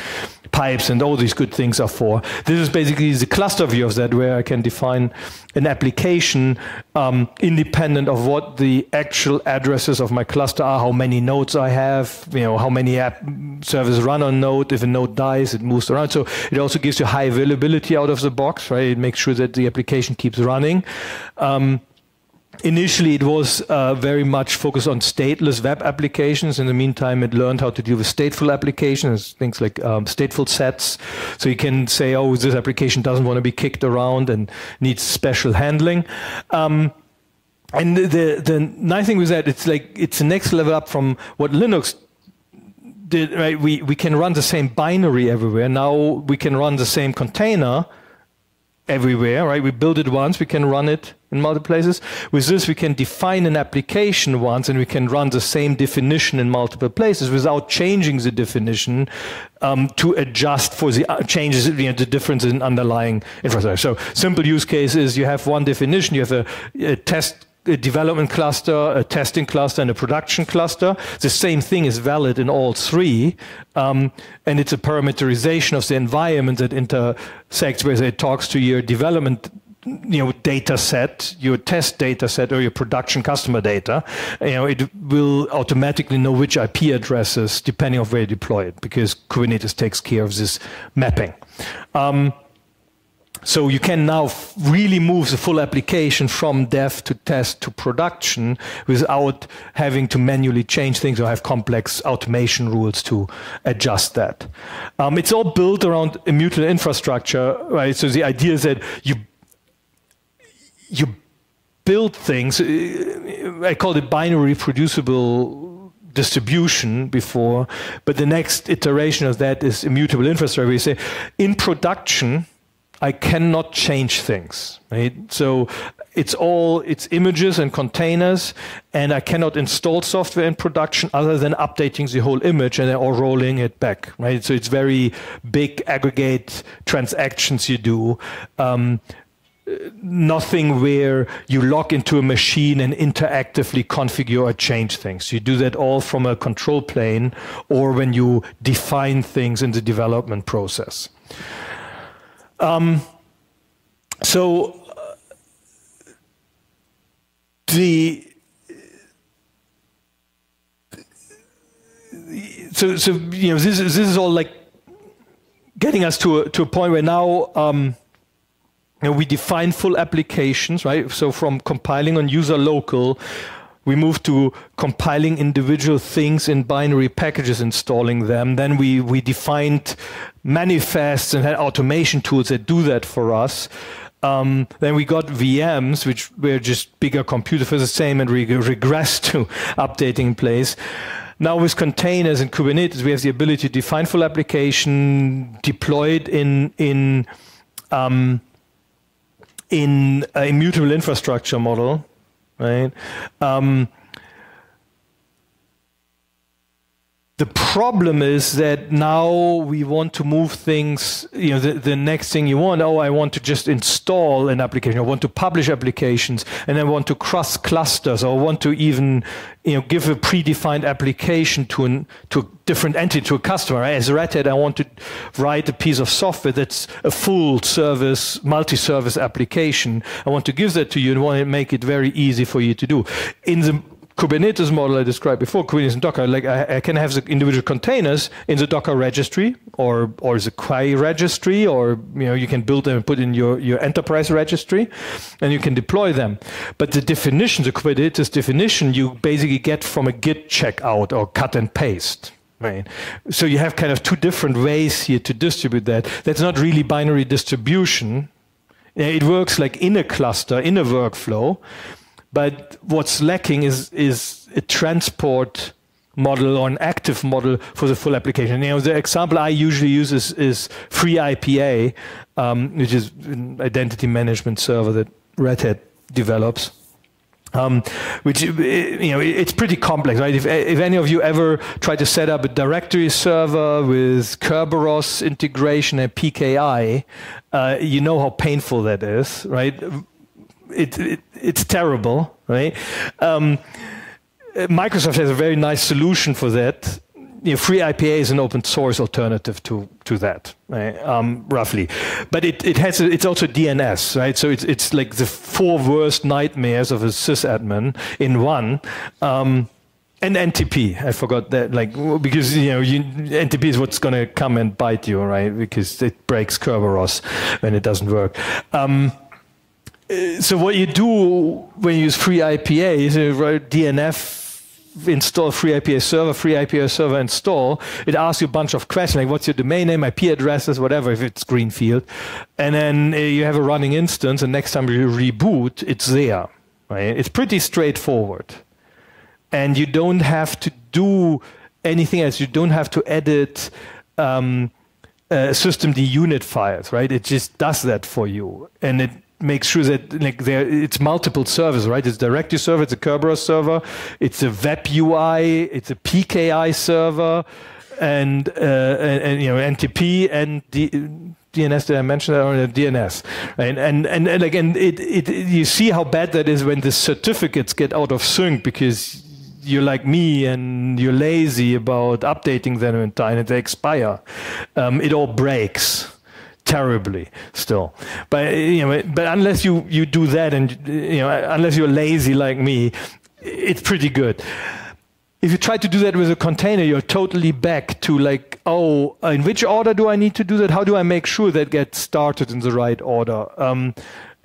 pipes and all these good things are for. This is basically the cluster view of that where I can define an application um, independent of what the actual addresses of my cluster are, how many nodes I have, you know, how many app services run on node. If a node dies, it moves around. So it also gives you high availability out of the box, right? It makes sure that the application keeps running. Um, initially it was uh, very much focused on stateless web applications. In the meantime, it learned how to deal with stateful applications, things like um, stateful sets. So you can say, oh, this application doesn't want to be kicked around and needs special handling. Um, and the the nice thing with that, it's like it's the next level up from what Linux did. Right? We we can run the same binary everywhere. Now we can run the same container everywhere, right? We build it once, we can run it in multiple places. With this, we can define an application once and we can run the same definition in multiple places without changing the definition um, to adjust for the uh, changes, you know, the difference in underlying infrastructure. So simple use case is you have one definition, you have a, a test a development cluster, a testing cluster, and a production cluster. The same thing is valid in all three. Um, and it's a parameterization of the environment that intersects where it talks to your development you know data set your test data set or your production customer data you know it will automatically know which ip addresses depending on where you deploy it because kubernetes takes care of this mapping um, so you can now really move the full application from dev to test to production without having to manually change things or have complex automation rules to adjust that. Um, it's all built around immutable infrastructure, right? So the idea is that you you build things. Uh, I called it binary reproducible distribution before, but the next iteration of that is immutable infrastructure. We say in production I cannot change things. Right? So it's all it's images and containers, and I cannot install software in production other than updating the whole image and or rolling it back. Right. So it's very big aggregate transactions you do. Um, nothing where you log into a machine and interactively configure or change things. You do that all from a control plane or when you define things in the development process. Um, so uh, the so so you know this is this is all like getting us to a, to a point where now um, you know, we define full applications, right? So from compiling on user local, we moved to compiling individual things in binary packages, installing them. Then we, we defined manifests and had automation tools that do that for us. Um, then we got VMs, which were just bigger computers for the same and we regressed to updating in place. Now with containers and Kubernetes, we have the ability to define full application, deployed in in um, in a immutable infrastructure model, right? Um, the problem is that now we want to move things you know the, the next thing you want oh i want to just install an application. I want to publish applications. And i want to cross clusters. Or I want to even you know give a predefined application to an to a different entity to a customer. As red hat i want to write a piece of software that's a full service multi-service application. I want to give that to you and want to make it very easy for you to do. In the Kubernetes model I described before, Kubernetes and Docker, like I, I, can have the individual containers in the Docker registry or or the Quay registry, or you know you can build them and put in your, your enterprise registry, and you can deploy them. But the definition, the Kubernetes definition, you basically get from a Git checkout or cut and paste. Right. So you have kind of two different ways here to distribute that. That's not really binary distribution. It works like in a cluster, in a workflow, but what's lacking is is a transport model or an active model for the full application. You know, the example I usually use is, is FreeIPA, um, which is an identity management server that Red Hat develops. Um, which you know it's pretty complex, right? If, if any of you ever try to set up a directory server with Kerberos integration and PKI, uh, you know how painful that is, right? It, it, it's terrible, right? Um, Microsoft has a very nice solution for that. You know, FreeIPA is an open source alternative to to that, right? um, roughly. But it, it has a, it's also DNS, right? So it's it's like the four worst nightmares of a sysadmin in one. Um, and NTP, I forgot that, like because you know you, NTP is what's going to come and bite you, right? Because it breaks Kerberos when it doesn't work. Um, so what you do when you use FreeIPA is you write DNF install free FreeIPA server, free FreeIPA server install. It asks you a bunch of questions like what's your domain name, IP addresses, whatever, if it's greenfield. And then uh, you have a running instance, and next time you reboot, it's there. Right? It's pretty straightforward. And you don't have to do anything else. You don't have to edit um, uh, systemd unit files, right? It just does that for you. And it make sure that like there it's multiple servers, right? It's directory server, it's a Kerberos server, it's a web UI, it's a PKI server, and uh, and, and, you know NTP and D, DNS. Did I mention that or DNS? Right? And and and again, it, it you see how bad that is when the certificates get out of sync because you're like me and you're lazy about updating them in time and they expire. Um, it all breaks terribly still. But you know, but unless you you do that and you know, unless you're lazy like me, it's pretty good. If you try to do that with a container, you're totally back to like, oh, in which order do I need to do that? How do I make sure that gets started in the right order? Um,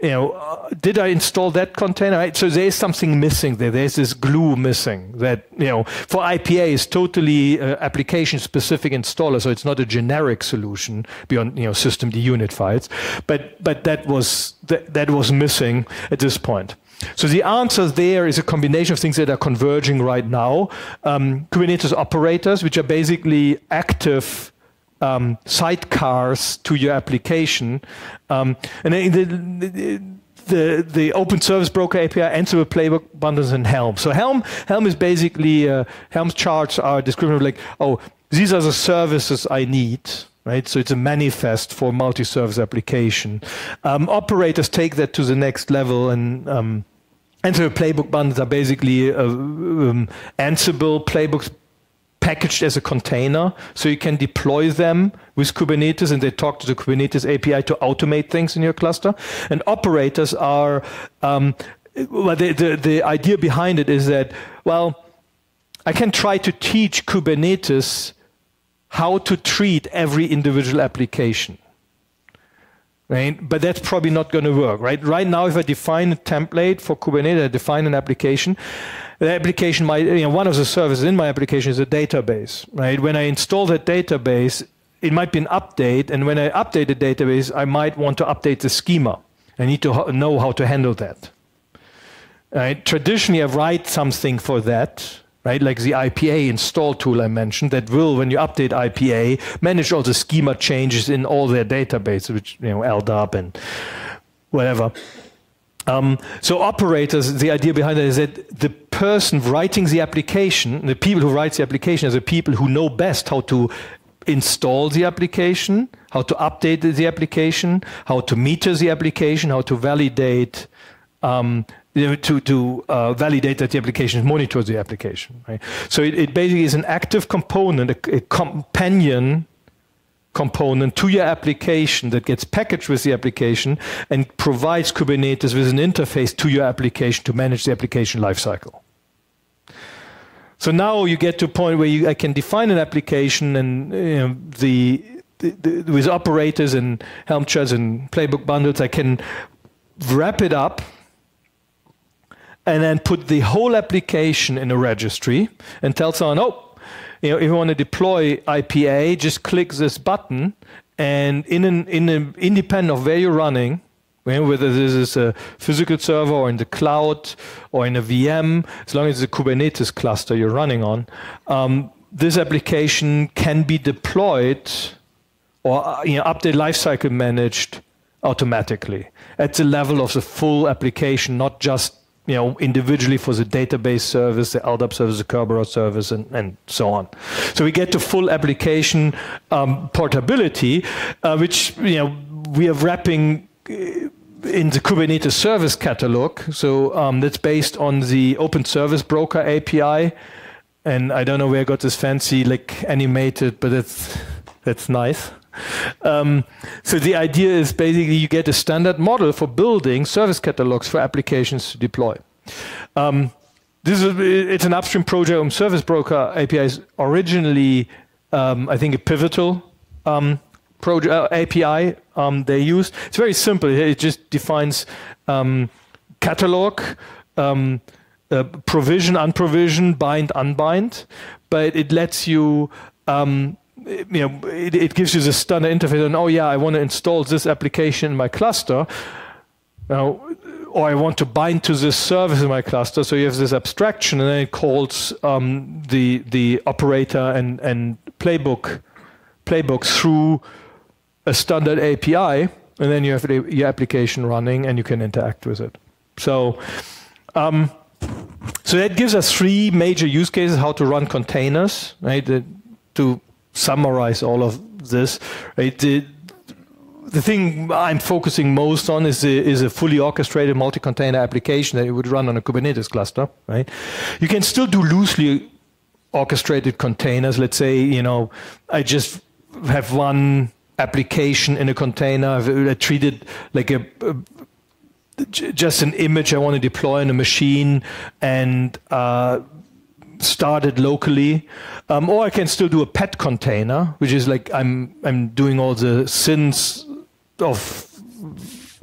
you know, uh, did I install that container? So there's something missing there. There's this glue missing that, you know, for IPA is totally uh, application specific installer. So it's not a generic solution beyond, you know, systemd unit files. But, but that was, that, that was missing at this point. So the answer there is a combination of things that are converging right now. Um, Kubernetes operators, which are basically active um, sidecars to your application. Um, and the, the, the, the open service broker API, Ansible playbook bundles, and Helm. So Helm Helm is basically uh, Helm's charts are descriptive like, oh, these are the services I need. Right, so it's a manifest for multi-service application. Um, operators take that to the next level, and um, Ansible playbook bundles are basically uh, um, Ansible playbooks packaged as a container so you can deploy them with Kubernetes and they talk to the Kubernetes API to automate things in your cluster. And operators are, um, well, the, the, the idea behind it is that, well, I can try to teach Kubernetes how to treat every individual application. Right? But that's probably not going to work, right? Right now, if I define a template for Kubernetes, I define an application, the application might, you know, one of the services in my application is a database, right? When I install that database, it might be an update, and when I update the database, I might want to update the schema. I need to know how to handle that. Right? Traditionally, I write something for that, right? Like the IPA install tool I mentioned that will, when you update IPA, manage all the schema changes in all their databases, which, you know, LDAP and whatever. Um, so operators, the idea behind that is that the person writing the application, the people who write the application, are the people who know best how to install the application, how to update the application, how to meter the application, how to validate um, to, to uh, validate that the application monitors the application. Right? So it, it, basically is an active component, a, a companion component to your application that gets packaged with the application and provides Kubernetes with an interface to your application to manage the application lifecycle. So now you get to a point where you, I can define an application and you know, the, the, the, with operators and Helm charts and playbook bundles, I can wrap it up and then put the whole application in a registry and tell someone, oh, you know, if you want to deploy IPA, just click this button, and in an, in an independent of where you're running, whether this is a physical server or in the cloud or in a VM, as long as it's a Kubernetes cluster you're running on, um, this application can be deployed or uh, you know, update lifecycle managed automatically at the level of the full application, not just you know, individually for the database service, the LDAP service, the Kerberos service, and, and so on. So we get to full application um, portability, uh, which you know we are wrapping uh, in the Kubernetes service catalog. So um, that's based on the Open Service Broker API, and I don't know where I got this fancy like animated, but that's that's nice. Um, so the idea is basically you get a standard model for building service catalogs for applications to deploy. Um, this is it's an upstream project. Um, service broker APIs. originally, um, I think, a pivotal um, project uh, API um, they used. It's very simple. It just defines catalog. Uh, provision, unprovision, bind, unbind, but it lets you um, you know, it, it, gives you the standard interface, and oh yeah, I want to install this application in my cluster. Now, or I want to bind to this service in my cluster. So you have this abstraction, and then it calls um, the the operator and and playbook playbook through a standard API, and then you have your application running, and you can interact with it. So. Um, so that gives us three major use cases how to run containers, right? To summarize all of this, right? The, the thing I'm focusing most on is a, is a fully orchestrated multi-container application that would run on a Kubernetes cluster, right? You can still do loosely orchestrated containers. Let's say, you know, I just have one application in a container. I treat it like a, a just an image I want to deploy on a machine and uh, start it locally. Um, or I can still do a pet container, which is like I'm I'm doing all the sins of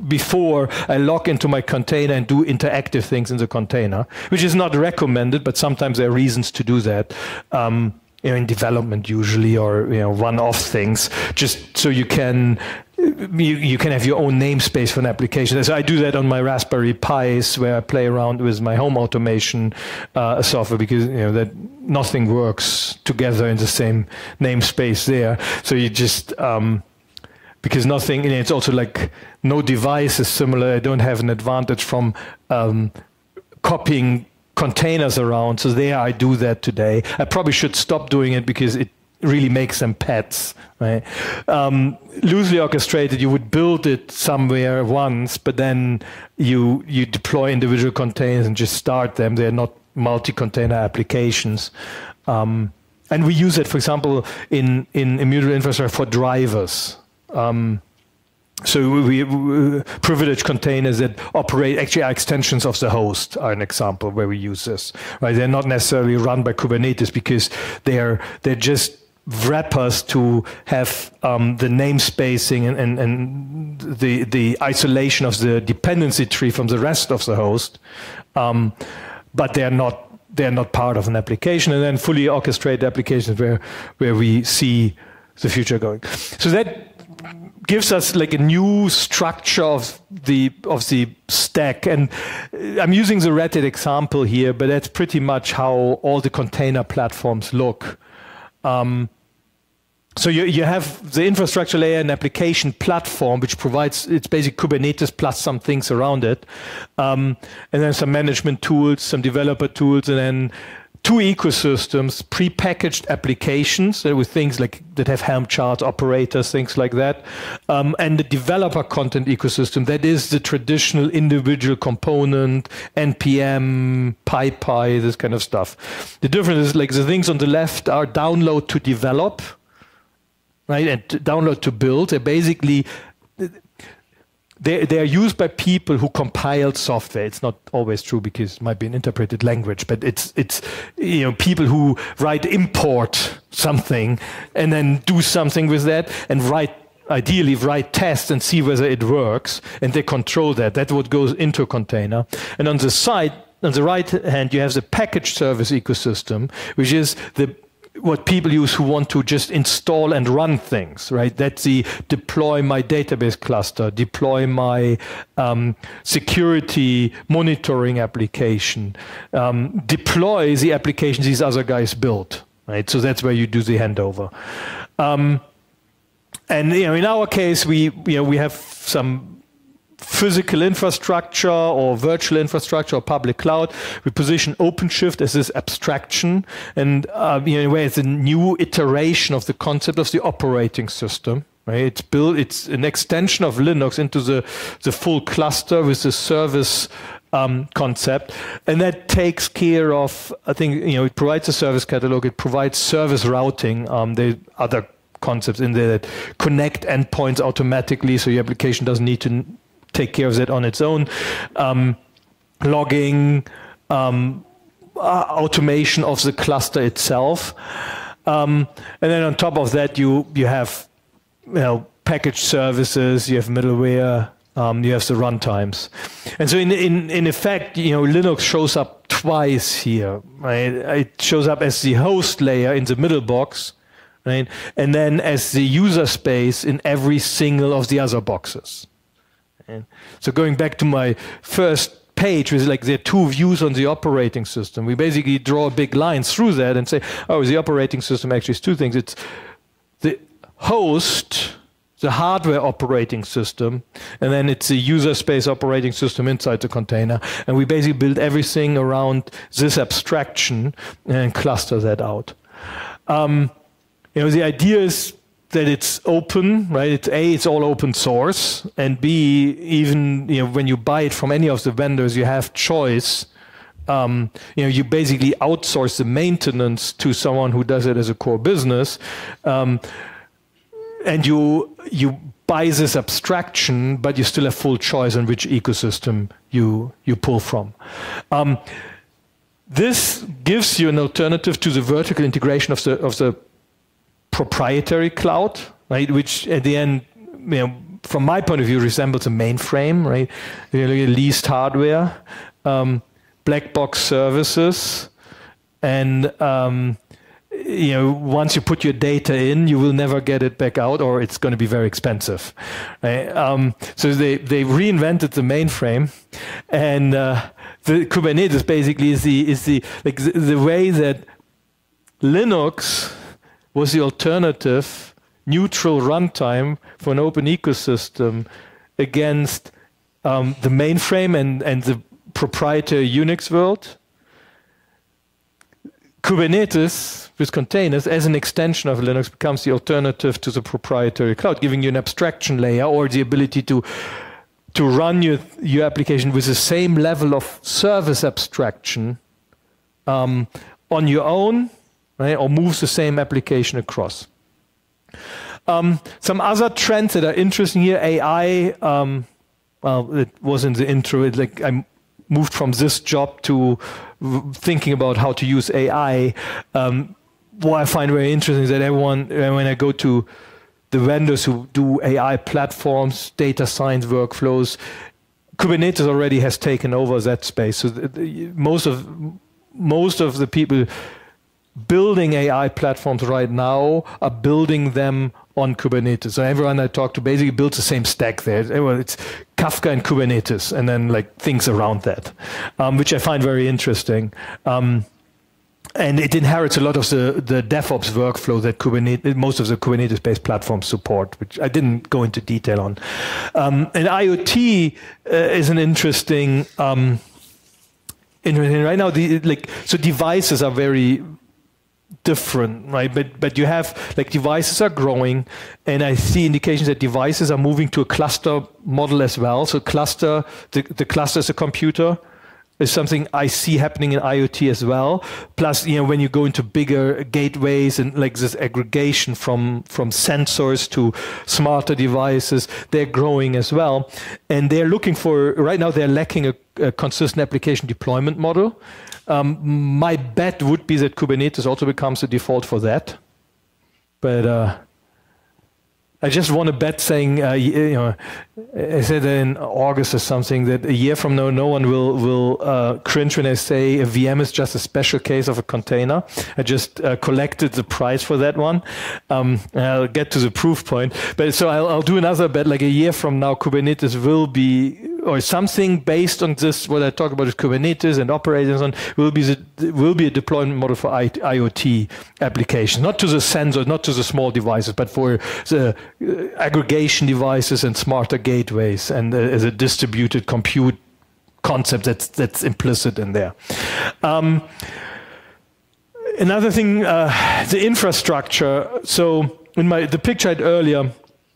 before I log into my container and do interactive things in the container, which is not recommended, but sometimes there are reasons to do that. Um, you know, in development usually, or you know, one-off things, just so you can you, you can have your own namespace for an application. So I do that on my Raspberry Pis, where I play around with my home automation uh, software because you know that nothing works together in the same namespace there. So you just um, because nothing. Know, it's also like no device is similar. I don't have an advantage from um, copying containers around. So there, I do that today. I probably should stop doing it because it really makes them pets, right? Um, loosely orchestrated, you would build it somewhere once, but then you you deploy individual containers and just start them. They're not multi-container applications. Um, and we use it, for example, in, in immutable infrastructure for drivers. Um, so we, we, privileged containers that operate actually are extensions of the host are an example where we use this. Right? They're not necessarily run by Kubernetes because they're they're just wrappers to have um, the namespacing and, and, and, the the isolation of the dependency tree from the rest of the host, um, but they're not they're not part of an application. And then fully orchestrated applications where where we see the future going. So that gives us like a new structure of the of the stack. And i'm using the Red Hat example here but that's pretty much how all the container platforms look. Um, so you, you have the infrastructure layer and application platform which provides it's basically kubernetes plus some things around it. Um, and then some management tools some developer tools and then two ecosystems, pre-packaged applications with things like that have Helm charts, operators, things like that, um, and the developer content ecosystem that is the traditional individual component, npm, PyPI, this kind of stuff. The difference is like the things on the left are download to develop, right, and download to build. They're basically they, they are used by people who compile software. It's not always true because it might be an interpreted language, but it's it's you know people who write import something and then do something with that and write ideally write tests and see whether it works and they control that. That's what goes into a container. And on the side on the right hand, you have the package service ecosystem, which is the what people use who want to just install and run things, right? That's the deploy my database cluster, deploy my um, security monitoring application, um, deploy the applications these other guys built, right? So that's where you do the handover. Um, and you know, in our case, we you know we have some physical infrastructure or virtual infrastructure or public cloud. We position OpenShift as this abstraction, and uh, in a way, it's a new iteration of the concept of the operating system. Right? It's built. It's an extension of Linux into the the full cluster with the service um, concept, and that takes care of. I think you know it provides a service catalog. It provides service routing. Um, there are other concepts in there that connect endpoints automatically, so your application doesn't need to take care of that on its own. Um, logging, um, uh, automation of the cluster itself. Um, and then on top of that, you, you have you know, package services, you have middleware, um, you have the runtimes. And so in, in, in effect, you know, Linux shows up twice here. Right? It shows up as the host layer in the middle box, right? and then as the user space in every single of the other boxes. So going back to my first page with like there are two views on the operating system. We basically draw a big line through that and say, oh, the operating system actually is two things. It's the host, the hardware operating system, and then it's the user space operating system inside the container. And we basically build everything around this abstraction and cluster that out. Um, you know, the idea is that it's open, right? It's A, it's all open source, and B, even you know when you buy it from any of the vendors, you have choice. Um, you know, you basically outsource the maintenance to someone who does it as a core business, um, and you you buy this abstraction, but you still have full choice on which ecosystem you you pull from. Um, this gives you an alternative to the vertical integration of the of the proprietary cloud, right? Which at the end, you know, from my point of view, resembles a mainframe, right? You at leased hardware, um, black box services, and um, you know, once you put your data in, you will never get it back out, or it's going to be very expensive. Right? Um, so they they reinvented the mainframe, and uh, the Kubernetes basically is the is the like the, the way that Linux was the alternative neutral runtime for an open ecosystem against um, the mainframe and, and the proprietary Unix world. Kubernetes with containers as an extension of Linux becomes the alternative to the proprietary cloud, giving you an abstraction layer or the ability to to run your your application with the same level of service abstraction um, on your own, right, or moves the same application across. Um, some other trends that are interesting here: AI. Um, well, it was in the intro. It, like I moved from this job to thinking about how to use AI. Um, what I find very interesting is that everyone, when I go to the vendors who do AI platforms, data science workflows, Kubernetes already has taken over that space. So the, the, most of most of the people building AI platforms right now are building them on Kubernetes. So everyone I talk to basically builds the same stack there. It's Kafka and Kubernetes, and then like things around that, um, which I find very interesting. Um, and it inherits a lot of the, the DevOps workflow that Kubernetes, most of the Kubernetes-based platforms support, which I didn't go into detail on. Um, and IoT uh, is an interesting. Um, interesting right now, the, like so, devices are very different, right? But but you have like devices are growing, and I see indications that devices are moving to a cluster model as well. So cluster, the, the cluster is a computer, is something I see happening in IoT as well. Plus, you know, when you go into bigger gateways and like this aggregation from from sensors to smarter devices, they're growing as well, and they're looking for right now. They're lacking a, a consistent application deployment model. Um, my bet would be that Kubernetes also becomes the default for that. But uh, I just want to bet saying, uh, you know, I said in August or something that a year from now, no one will will uh, cringe when I say a VM is just a special case of a container. I just uh, collected the price for that one. Um, I'll get to the proof point, but so I'll, I'll do another bet. Like a year from now, Kubernetes will be or something based on this, what I talk about is Kubernetes and operators on, will be the, will be a deployment model for I, IoT applications, not to the sensors, not to the small devices, but for the uh, aggregation devices and smarter gateways and uh, as a distributed compute concept that's that's implicit in there. Um, another thing, uh, the infrastructure. So in my the picture I had earlier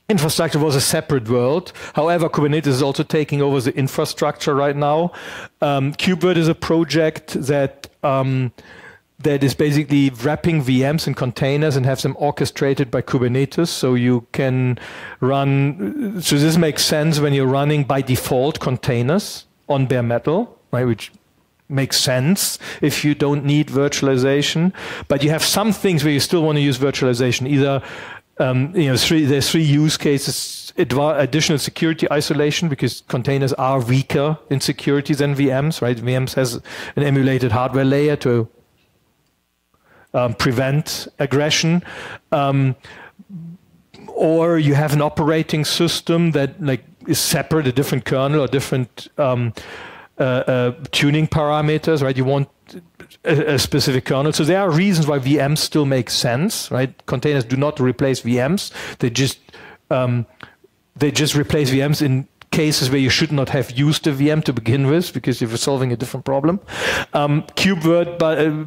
infrastructure was a separate world. However, Kubernetes is also taking over the infrastructure right now. Um, KubeVirt is a project that um, that is basically wrapping VMs in containers and have them orchestrated by Kubernetes. So you can run. So this makes sense when you're running by default containers on bare metal, right? Which makes sense if you don't need virtualization. But you have some things where you still want to use virtualization, either um, you know, three, there's three use cases. additional security isolation because containers are weaker in security than VMs, right? VMs has an emulated hardware layer to um, prevent aggression. Um, or you have an operating system that like is separate, a different kernel or different um, uh, uh, tuning parameters, right? You want a, a, specific kernel. So there are reasons why VMs still make sense, right? Containers do not replace VMs; they just um, they just replace VMs in cases where you should not have used a VM to begin with because you're solving a different problem. Um, uh,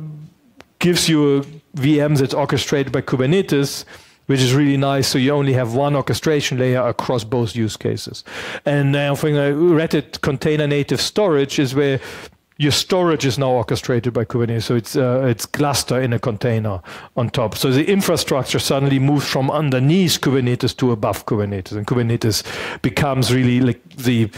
gives you a VM that's orchestrated by Kubernetes which is really nice. So you only have one orchestration layer across both use cases. And I think I read it container native storage is where your storage is now orchestrated by Kubernetes. So it's uh, it's cluster in a container on top. So the infrastructure suddenly moves from underneath Kubernetes to above Kubernetes, and Kubernetes becomes really like the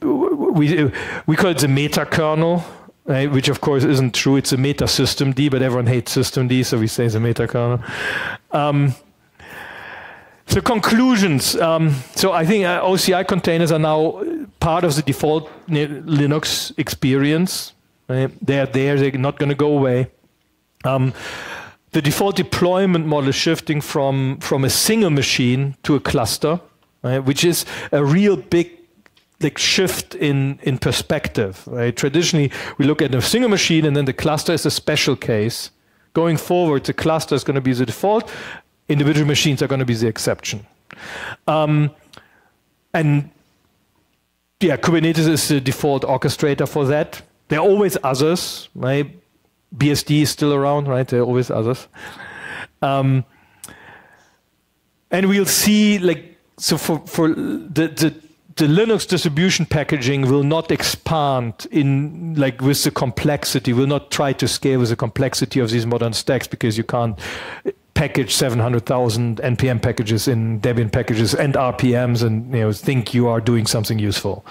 we we call it the meta kernel. Right, which of course isn't true. It's a meta systemd, but everyone hates systemd, so we say it's a meta kernel. Um, so conclusions. Um, so I think uh, OCI containers are now part of the default Linux experience. Right? They're there. They're not going to go away. Um, the default deployment model is shifting from, from a single machine to a cluster, right, which is a real big like shift in in perspective. Right? Traditionally, we look at a single machine, and then the cluster is a special case. Going forward, the cluster is going to be the default. Individual machines are going to be the exception. Um, and yeah, Kubernetes is the default orchestrator for that. There are always others, right? BSD is still around, right? There are always others. Um, and we'll see, like, so for, for the, the the Linux distribution packaging will not expand in like with the complexity, will not try to scale with the complexity of these modern stacks because you can't package 700,000 npm packages in Debian packages and RPMs and you know think you are doing something useful.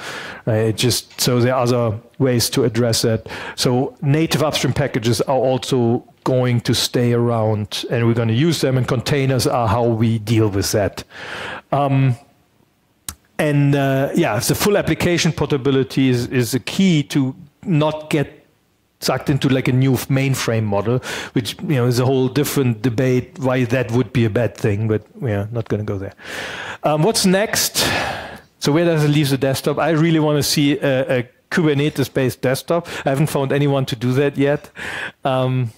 Uh, it just so there are other ways to address it. So native upstream packages are also going to stay around and we're going to use them and containers are how we deal with that. Um, and uh, yeah, the full application portability is, is the key to not get sucked into like a new mainframe model, which you know is a whole different debate why that would be a bad thing. But we're not going to go there. Um, what's next? So where does it leave the desktop? I really want to see a, a Kubernetes-based desktop. I haven't found anyone to do that yet. Um,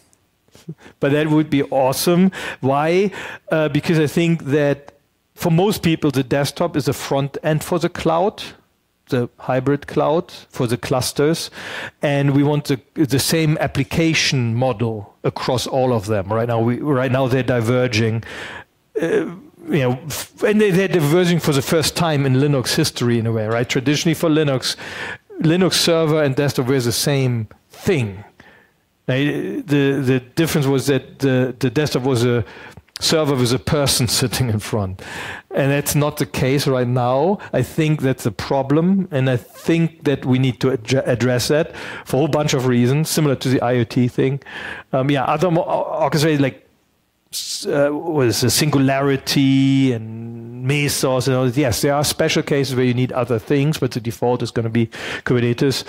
but that would be awesome. Why? Uh, because I think that for most people, the desktop is a front end for the cloud, the hybrid cloud for the clusters, and we want the, the same application model across all of them. Right now, we, right now they're diverging. Uh, you know, and they, are diverging for the first time in Linux history in a way, right? Traditionally, for Linux, Linux server and desktop were the same thing. The the difference was that the the desktop was a server with a person sitting in front. And that's not the case right now. I think that's a problem. And I think that we need to ad address that for a whole bunch of reasons, similar to the IoT thing. Um, yeah, other orchestrated like uh, was a singularity and Mesos and all. Yes, there are special cases where you need other things, but the default is going to be Kubernetes.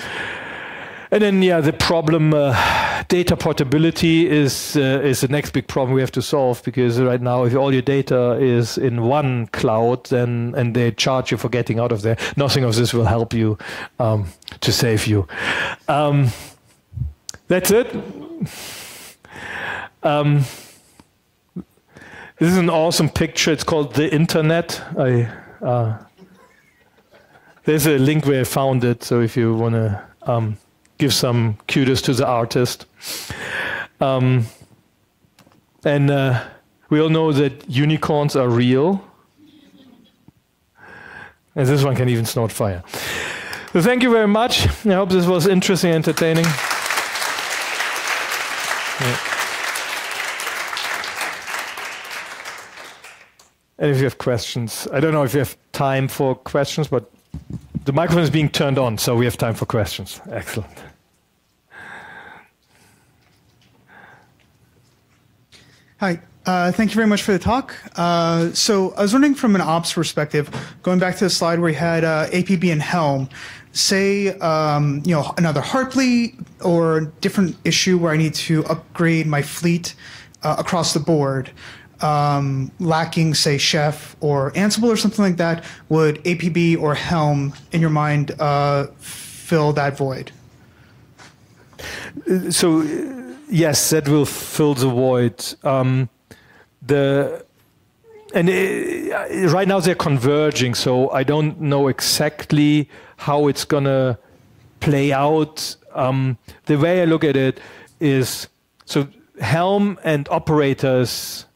And then, yeah, the problem, uh, data portability is uh, is the next big problem we have to solve because right now, if all your data is in one cloud, then and they charge you for getting out of there, nothing of this will help you um, to save you. Um, that's it. Um, this is an awesome picture. It's called the Internet. I uh, there's a link where I found it. So if you want to um, give some kudos to the artist. Um, and uh, we all know that unicorns are real. And this one can even snort fire. So thank you very much. I hope this was interesting, and entertaining. Yeah. And if you have questions, I don't know if you have time for questions, but the microphone is being turned on, so we have time for questions. Excellent. Hi. Uh, thank you very much for the talk. Uh, so I was wondering from an ops perspective, going back to the slide where you had uh, APB and Helm, say um, you know another Heartbleed or different issue where I need to upgrade my fleet across the board, um, lacking say Chef or Ansible or something like that, would APB or Helm in your mind fill that void? So yes, that will fill the void. Um, the and it, uh, right now they're converging, so I don't know exactly how it's gonna play out. Um, the way I look at it is so Helm and operators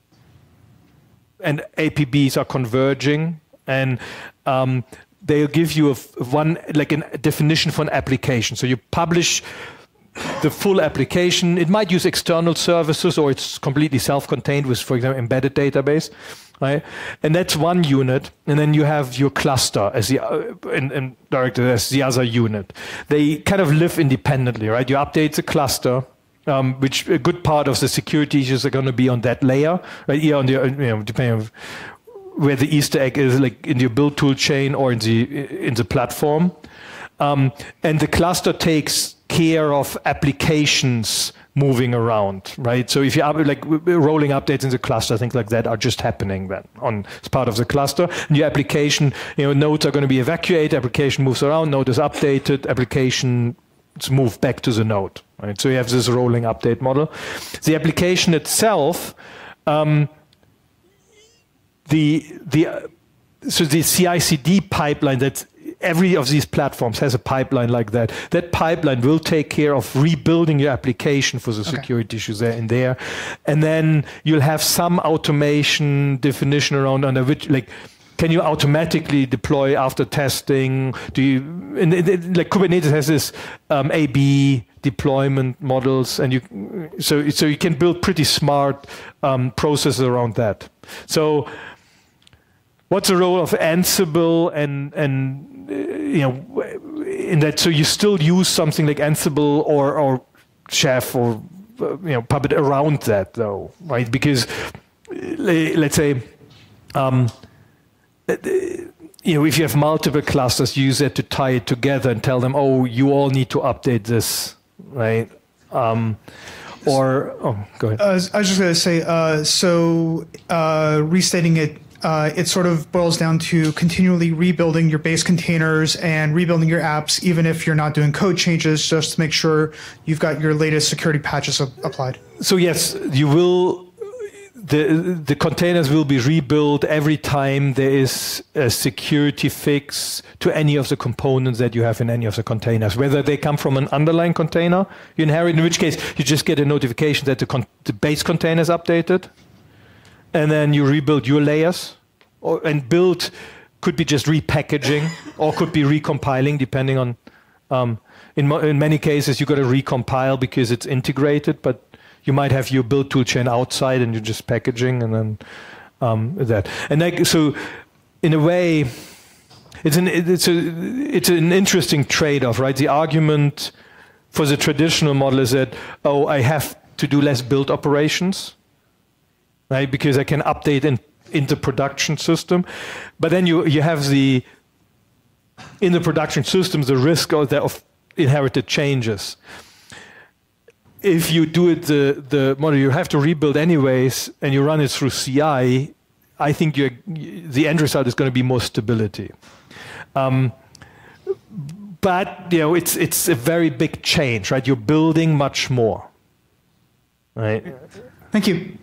and APBs are converging, and um, they'll give you a one like a definition for an application. So you publish the full application. It might use external services or it's completely self-contained with, for example, embedded database. Right? And that's one unit. And then you have your cluster as the uh, and, directed as the other unit. They kind of live independently, right? You update the cluster, um, which a good part of the security issues are going to be on that layer, right? Here on the you know, depending on where the Easter egg is, like in your build tool chain or in the in the platform. Um, and the cluster takes care of applications moving around, right? So if you are like rolling updates in the cluster, things like that are just happening then on as part of the cluster. And your application, you know, nodes are going to be evacuated, application moves around, node is updated, application move back to the node, right? So you have this rolling update model. The application itself, um, the the so the CI/CD pipeline that every of these platforms has a pipeline like that. That pipeline will take care of rebuilding your application for the okay. security issues there in there, and then you'll have some automation definition around under which like. Can you automatically deploy after testing? Do you in, in, like Kubernetes has this um, A/B deployment models, and you so so you can build pretty smart um, processes around that. So what's the role of Ansible and and you know in that? So you still use something like Ansible or or Chef or you know Puppet around that though, right? Because let's say. Um, you know, if you have multiple clusters, use it to tie it together and tell them, "Oh, you all need to update this," right? Um, or oh, go ahead. Uh, I was just going to say, uh, so uh, restating it uh, it sort of boils down to continually rebuilding your base containers and rebuilding your apps, even if you're not doing code changes, just to make sure you've got your latest security patches applied. So yes, you will. The, the containers will be rebuilt every time there is a security fix to any of the components that you have in any of the containers, whether they come from an underlying container you inherit, in which case you just get a notification that the, the base container is updated, and then you rebuild your layers, or, and build could be just repackaging or could be recompiling, depending on. Um, in, mo- in many cases, you've got to recompile because it's integrated, but you might have your build tool chain outside and you're just packaging and then um, that. And like, so, in a way, it's an it's a it's an interesting trade-off, right? The argument for the traditional model is that oh, I have to do less build operations right? Because I can update in, in the production system. But then you, you have the, in the production system, the risk of, the, of inherited changes. If you do it the, the model, you have to rebuild anyways, and you run it through CI, I think the end result is going to be more stability. Um, but you know, it's it's a very big change, right? You're building much more, right? Thank you.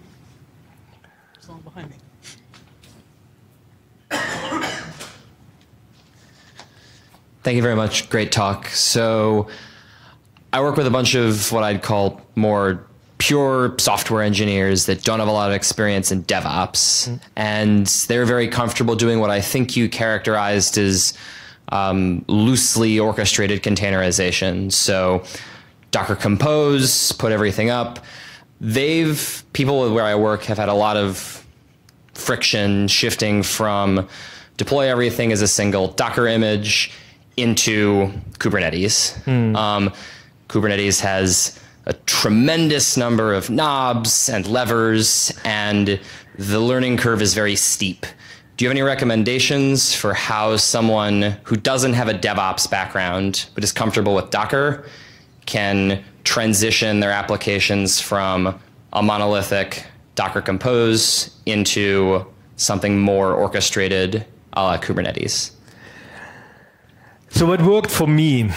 Thank you very much. Great talk. So, I work with a bunch of what I'd call more pure software engineers that don't have a lot of experience in DevOps, mm. and they're very comfortable doing what I think you characterized as um, loosely orchestrated containerization. So, Docker Compose, put everything up. They've people where I work have had a lot of friction shifting from deploy everything as a single Docker image into Kubernetes. Mm. Um, Kubernetes has a tremendous number of knobs and levers, and the learning curve is very steep. Do you have any recommendations for how someone who doesn't have a DevOps background but is comfortable with Docker can transition their applications from a monolithic Docker Compose into something more orchestrated a la Kubernetes? So what worked for me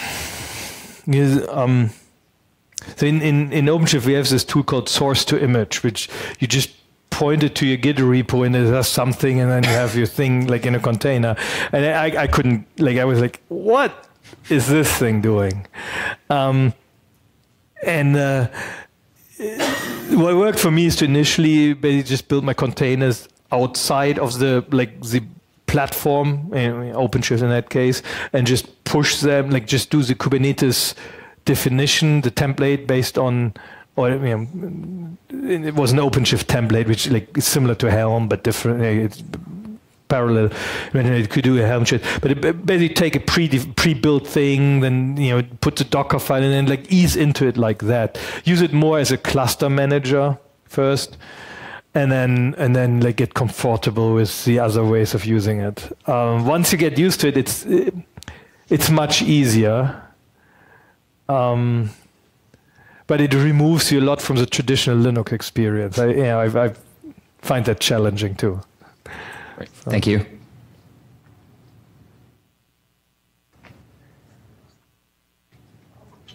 is um, so in, in, in OpenShift we have this tool called source to image, which you just point it to your Git repo and it does something, and then you have your thing like in a container. And I, I couldn't like I was like, what is this thing doing? Um, and uh, what worked for me is to initially basically just build my containers outside of the like the platform, eh, OpenShift in that case, and just push them, like just do the Kubernetes definition, the template based on, or it was an OpenShift template, which like is similar to Helm but different. Eh, it's parallel. It could do a Helm shit, but it basically take a pre pre-built thing, then you know put the Docker file in and like ease into it like that. Use it more as a cluster manager first and then and then like get comfortable with the other ways of using it. Um, once you get used to it, it's it's much easier. Um, but it removes you a lot from the traditional Linux experience. I, you know, I, I find that challenging too. Great. Thank you.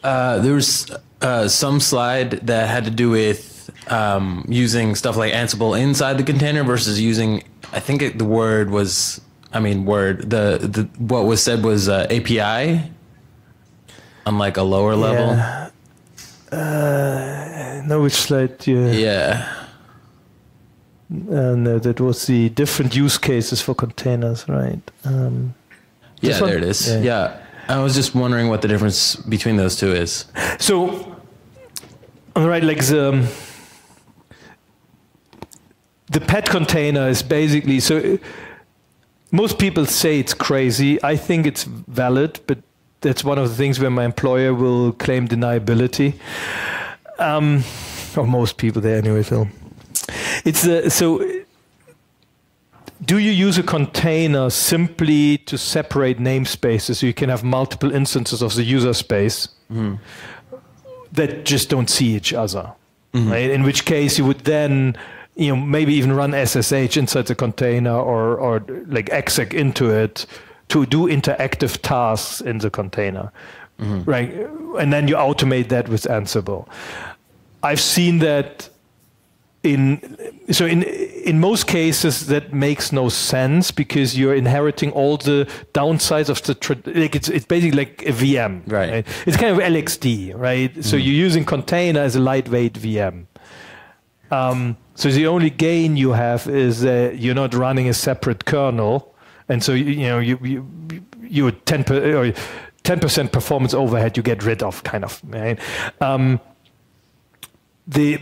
Uh, there was uh, some slide that had to do with um, using stuff like Ansible inside the container versus using. I think it, the word was. I mean, word. The the what was said was uh, API on like a lower level. Yeah. Uh, know which slide you. Yeah. And uh, that was the different use cases for containers, right? Um, yeah, one? there it is. Yeah. yeah. I was just wondering what the difference between those two is. So, all right, like the the pet container is basically so. Most people say it's crazy. I think it's valid, but that's one of the things where my employer will claim deniability. Um, or most people there anyway, Phil. It's uh, so do you use a container simply to separate namespaces so you can have multiple instances of the user space mm-hmm. that just don't see each other? Mm-hmm. Right? In which case you would then you know maybe even run SSH inside the container or or like exec into it to do interactive tasks in the container. Mm-hmm. Right? And then you automate that with Ansible. I've seen that in so in in most cases that makes no sense because you're inheriting all the downsides of the like it's it's basically like a VM right, right? it's kind of LXD right mm. so you're using container as a lightweight VM um, so the only gain you have is that you're not running a separate kernel and so you, you know you you you 10 per, or 10% performance overhead you get rid of kind of right um, the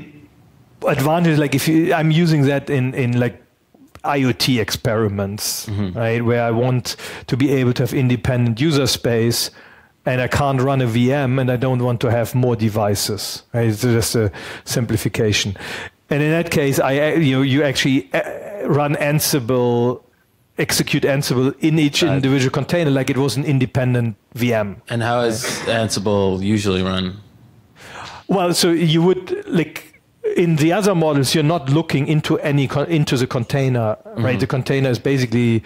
advantage like if you i'm using that in in like iot experiments mm-hmm. right? Where i want to be able to have independent user space and i can't run a vm and i don't want to have more devices right? It's just a simplification. And in that case i you know you actually uh, run ansible execute ansible in each right. individual container like it was an independent vm and how is ansible usually run? Well so you would like in the other models, you're not looking into any into the container, right? Mm-hmm. The container is basically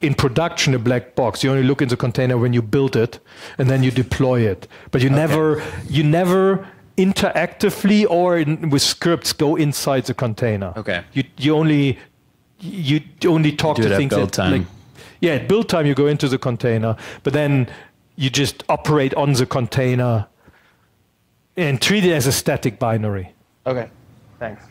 in production a black box. You only look in the container when you build it, and then you deploy it. But you okay. never you never interactively or in, with scripts go inside the container. Okay. You you only you only talk to things build time. Like, yeah, at build time you go into the container, but then you just operate on the container and treat it as a static binary. Okay. Thanks.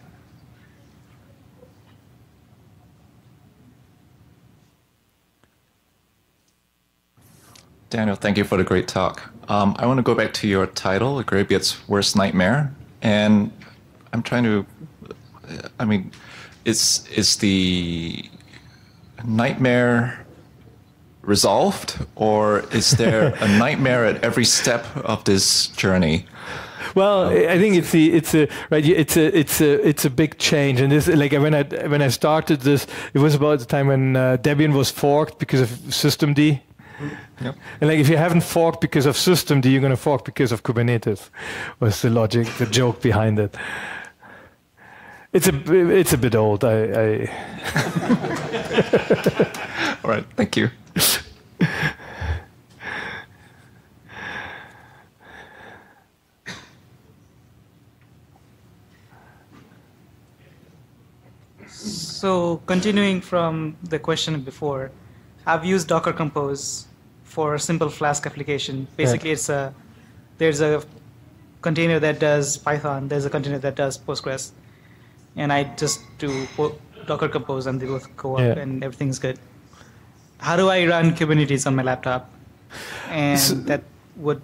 Daniel, thank you for the great talk. Um, I want to go back to your title, Greybeard's Worst Nightmare. And I'm trying to, I mean, is, is the nightmare resolved, or is there a nightmare at every step of this journey? Well, I think it's the it's a right. It's a it's a it's a big change, and this like when I when I started this, it was about the time when uh, Debian was forked because of systemd. Yep. And like if you haven't forked because of systemd, you're going to fork because of Kubernetes. Was the logic, the joke behind it? It's a it's a bit old. I. I All right. Thank you. So continuing from the question before, I've used Docker Compose for a simple Flask application. Basically, it's a there's a container that does Python. There's a container that does Postgres, and I just do Docker Compose, and they both go up, yeah. and everything's good. How do I run Kubernetes on my laptop? And so, that would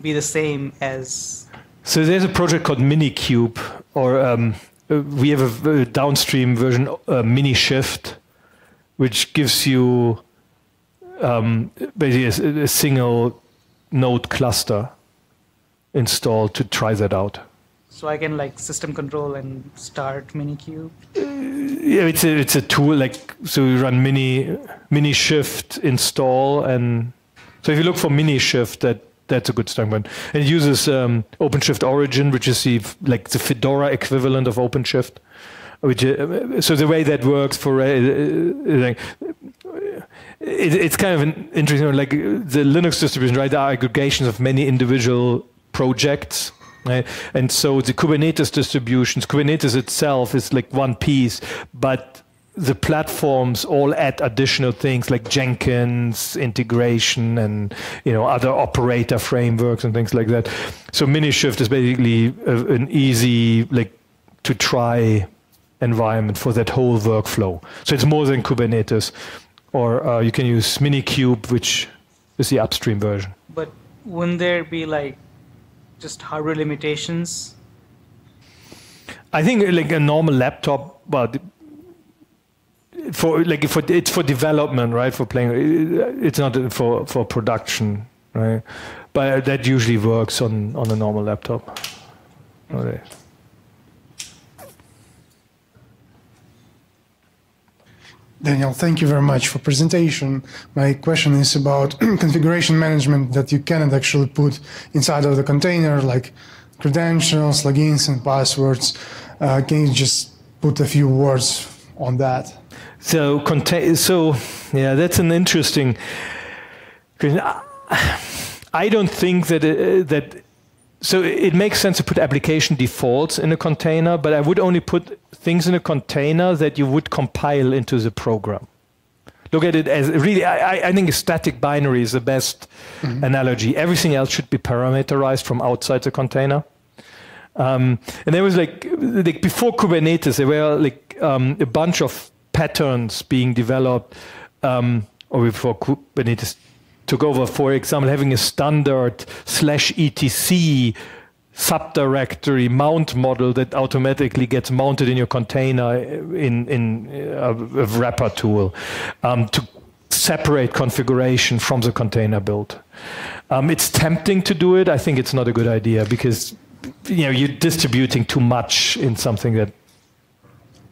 be the same as. So there's a project called Minikube, or um, we have a, a downstream version, uh, Minishift, which gives you um, basically a, a, single node cluster installed to try that out. So I can like system control and start Minikube. Uh, yeah, it's a it's a tool like so you run mini Minishift install and so if you look for Minishift that that's a good starting point. And it uses um, OpenShift Origin, which is the like the Fedora equivalent of OpenShift. Which uh, so the way that works for uh, uh, it, it's kind of an interesting like the Linux distribution, right? There are aggregations of many individual projects. Right? And so the Kubernetes distributions, Kubernetes itself is like one piece, but the platforms all add additional things like Jenkins integration and you know other operator frameworks and things like that. So Minishift is basically a, an easy like to try environment for that whole workflow. So it's more than Kubernetes, or uh, you can use Minikube, which is the upstream version. But wouldn't there be like just hardware limitations? I think like a normal laptop, but for like for it's for development, right? For playing, it's not for for production, right? But that usually works on on a normal laptop. Okay. Daniel, thank you very much for presentation. My question is about configuration management that you cannot actually put inside of the container, like credentials, logins, and passwords. Uh, can you just put a few words on that? So, so yeah, that's an interesting. question. I don't think that uh, that. So it makes sense to put application defaults in a container, but I would only put things in a container that you would compile into the program. Look at it as really. I, I think a static binary is the best mm-hmm. analogy. Everything else should be parameterized from outside the container. Um, and there was like, like before Kubernetes, there were like um, a bunch of patterns being developed, um, or before Kubernetes took over, for example, having a standard slash etc subdirectory mount model that automatically gets mounted in your container in, in a, a wrapper tool um, to separate configuration from the container build. Um, it's tempting to do it. I think it's not a good idea because you know you're distributing too much in something that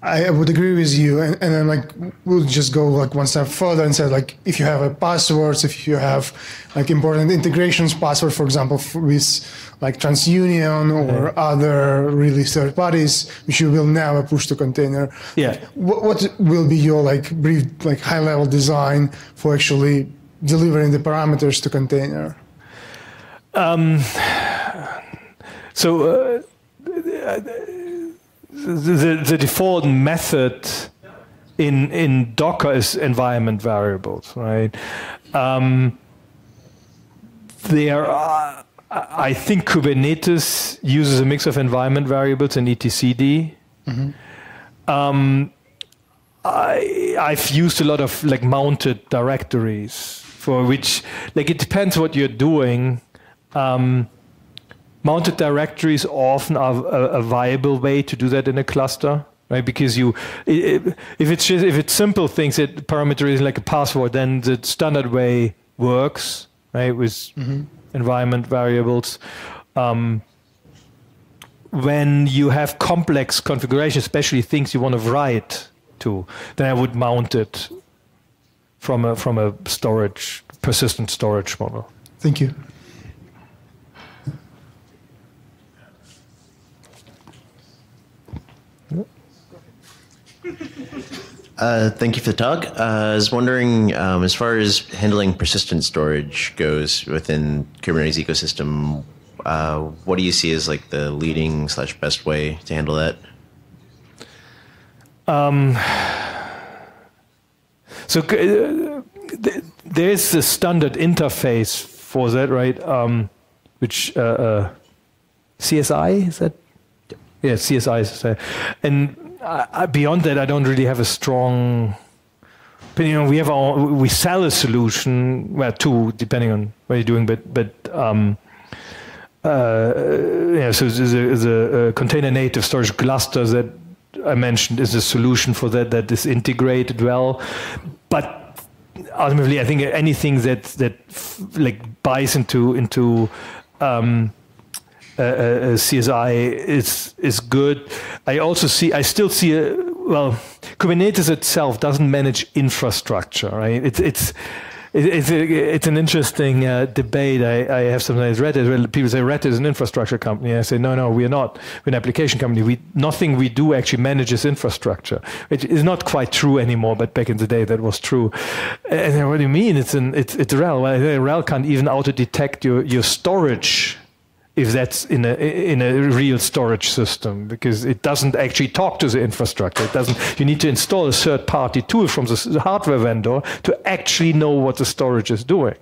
I would agree with you, and, and then like we'll just go like one step further and say like if you have a passwords, if you have like important integrations password, for example, with like TransUnion or other really third parties, which you will never push to container. Yeah. What, what will be your like brief like high level design for actually delivering the parameters to container? Um, so. Uh, the, the default method in in Docker is environment variables, right? Um, there are, I think Kubernetes uses a mix of environment variables and etcd. Mm-hmm. Um, I, I've used a lot of like mounted directories for which, like, it depends what you're doing. Um, mounted directories often are a, a, viable way to do that in a cluster right? Because you if it's just, if it's simple things that parameter is like a password then the standard way works right with mm-hmm. environment variables. Um, when you have complex configuration especially things you want to write to then i would mount it from a from a storage persistent storage model. Thank you Uh, thank you for the talk. Uh, I was wondering, um, as far as handling persistent storage goes within Kubernetes ecosystem, uh, what do you see as like the leading slash best way to handle that? Um, so uh, there's a standard interface for that, right? Um, which uh, uh, CSI is that? Yeah, CSI is and I, beyond that, I don't really have a strong opinion. We have our, we sell a solution, well, two depending on what you're doing, but but um, uh, yeah. So there's a, container native storage cluster that I mentioned is a solution for that that is integrated well, but ultimately, I think anything that that like buys into into um, Uh, uh, uh, CSI is is good. I also see, I still see, a, well, Kubernetes itself doesn't manage infrastructure, right? It's it's it's a, it's an interesting uh, debate. I, I have sometimes read it. People say Red is an infrastructure company. I say no, no, we are not. We're an application company. We nothing we do actually manages infrastructure, which is not quite true anymore. But back in the day, that was true. And what do you mean? It's an it's it's RHEL. Well, RHEL can't even auto detect your your storage if that's in a in a real storage system because it doesn't actually talk to the infrastructure. It doesn't. You need to install a third party tool from the hardware vendor to actually know what the storage is doing.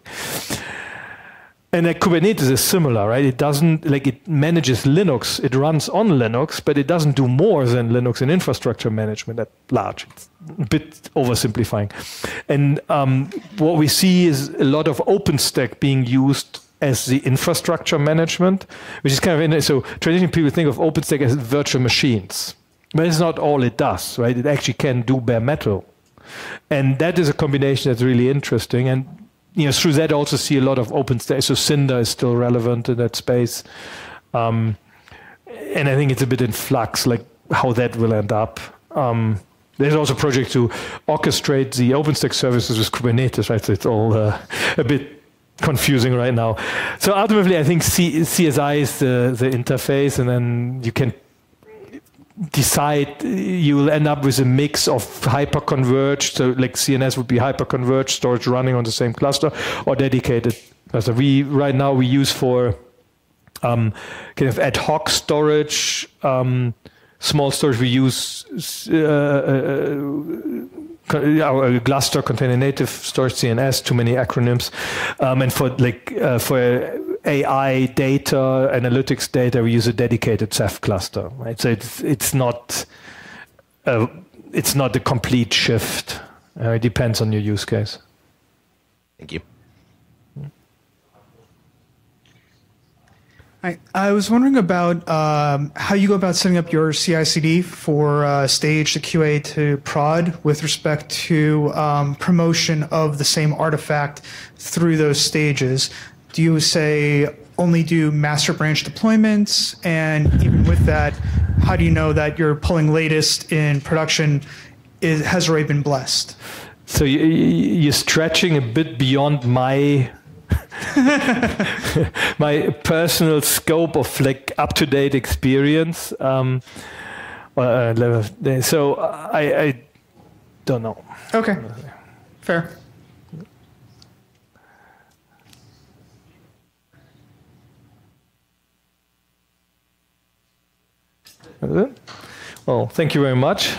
And uh, Kubernetes is similar, right? It doesn't like it manages Linux. It runs on Linux, but it doesn't do more than Linux in infrastructure management at large. It's a bit oversimplifying. And um, what we see is a lot of OpenStack being used as the infrastructure management, which is kind of in, so traditionally people think of OpenStack as virtual machines, but it's not all it does, right? It actually can do bare metal, and that is a combination that's really interesting. And you know, through that, also see a lot of OpenStack. So Cinder is still relevant in that space, um, and I think it's a bit in flux, like how that will end up. Um, there's also a project to orchestrate the OpenStack services with Kubernetes, right? So it's all uh, a bit confusing right now. So ultimately, I think C- CSI is the, the interface, and then you can decide you will end up with a mix of hyper converged so like cns would be hyper converged storage running on the same cluster or dedicated cluster we right now we use for um, kind of ad hoc storage um, small storage we use uh, uh, our Gluster container native storage CNS, too many acronyms, um, and for like uh, for AI data, analytics data, we use a dedicated Ceph cluster. Right, so it's it's not a, it's not a complete shift. Uh, it depends on your use case. Thank you. I, was wondering about um, how you go about setting up your CI/CD for uh, stage to QA to prod with respect to um, promotion of the same artifact through those stages. Do you say only do master branch deployments, and even with that, how do you know that your pulling latest in production is, has already been blessed? So you, you're stretching a bit beyond my my personal scope of like up to date experience. Um, uh, so I, I don't know. Okay, fair. Well, thank you very much.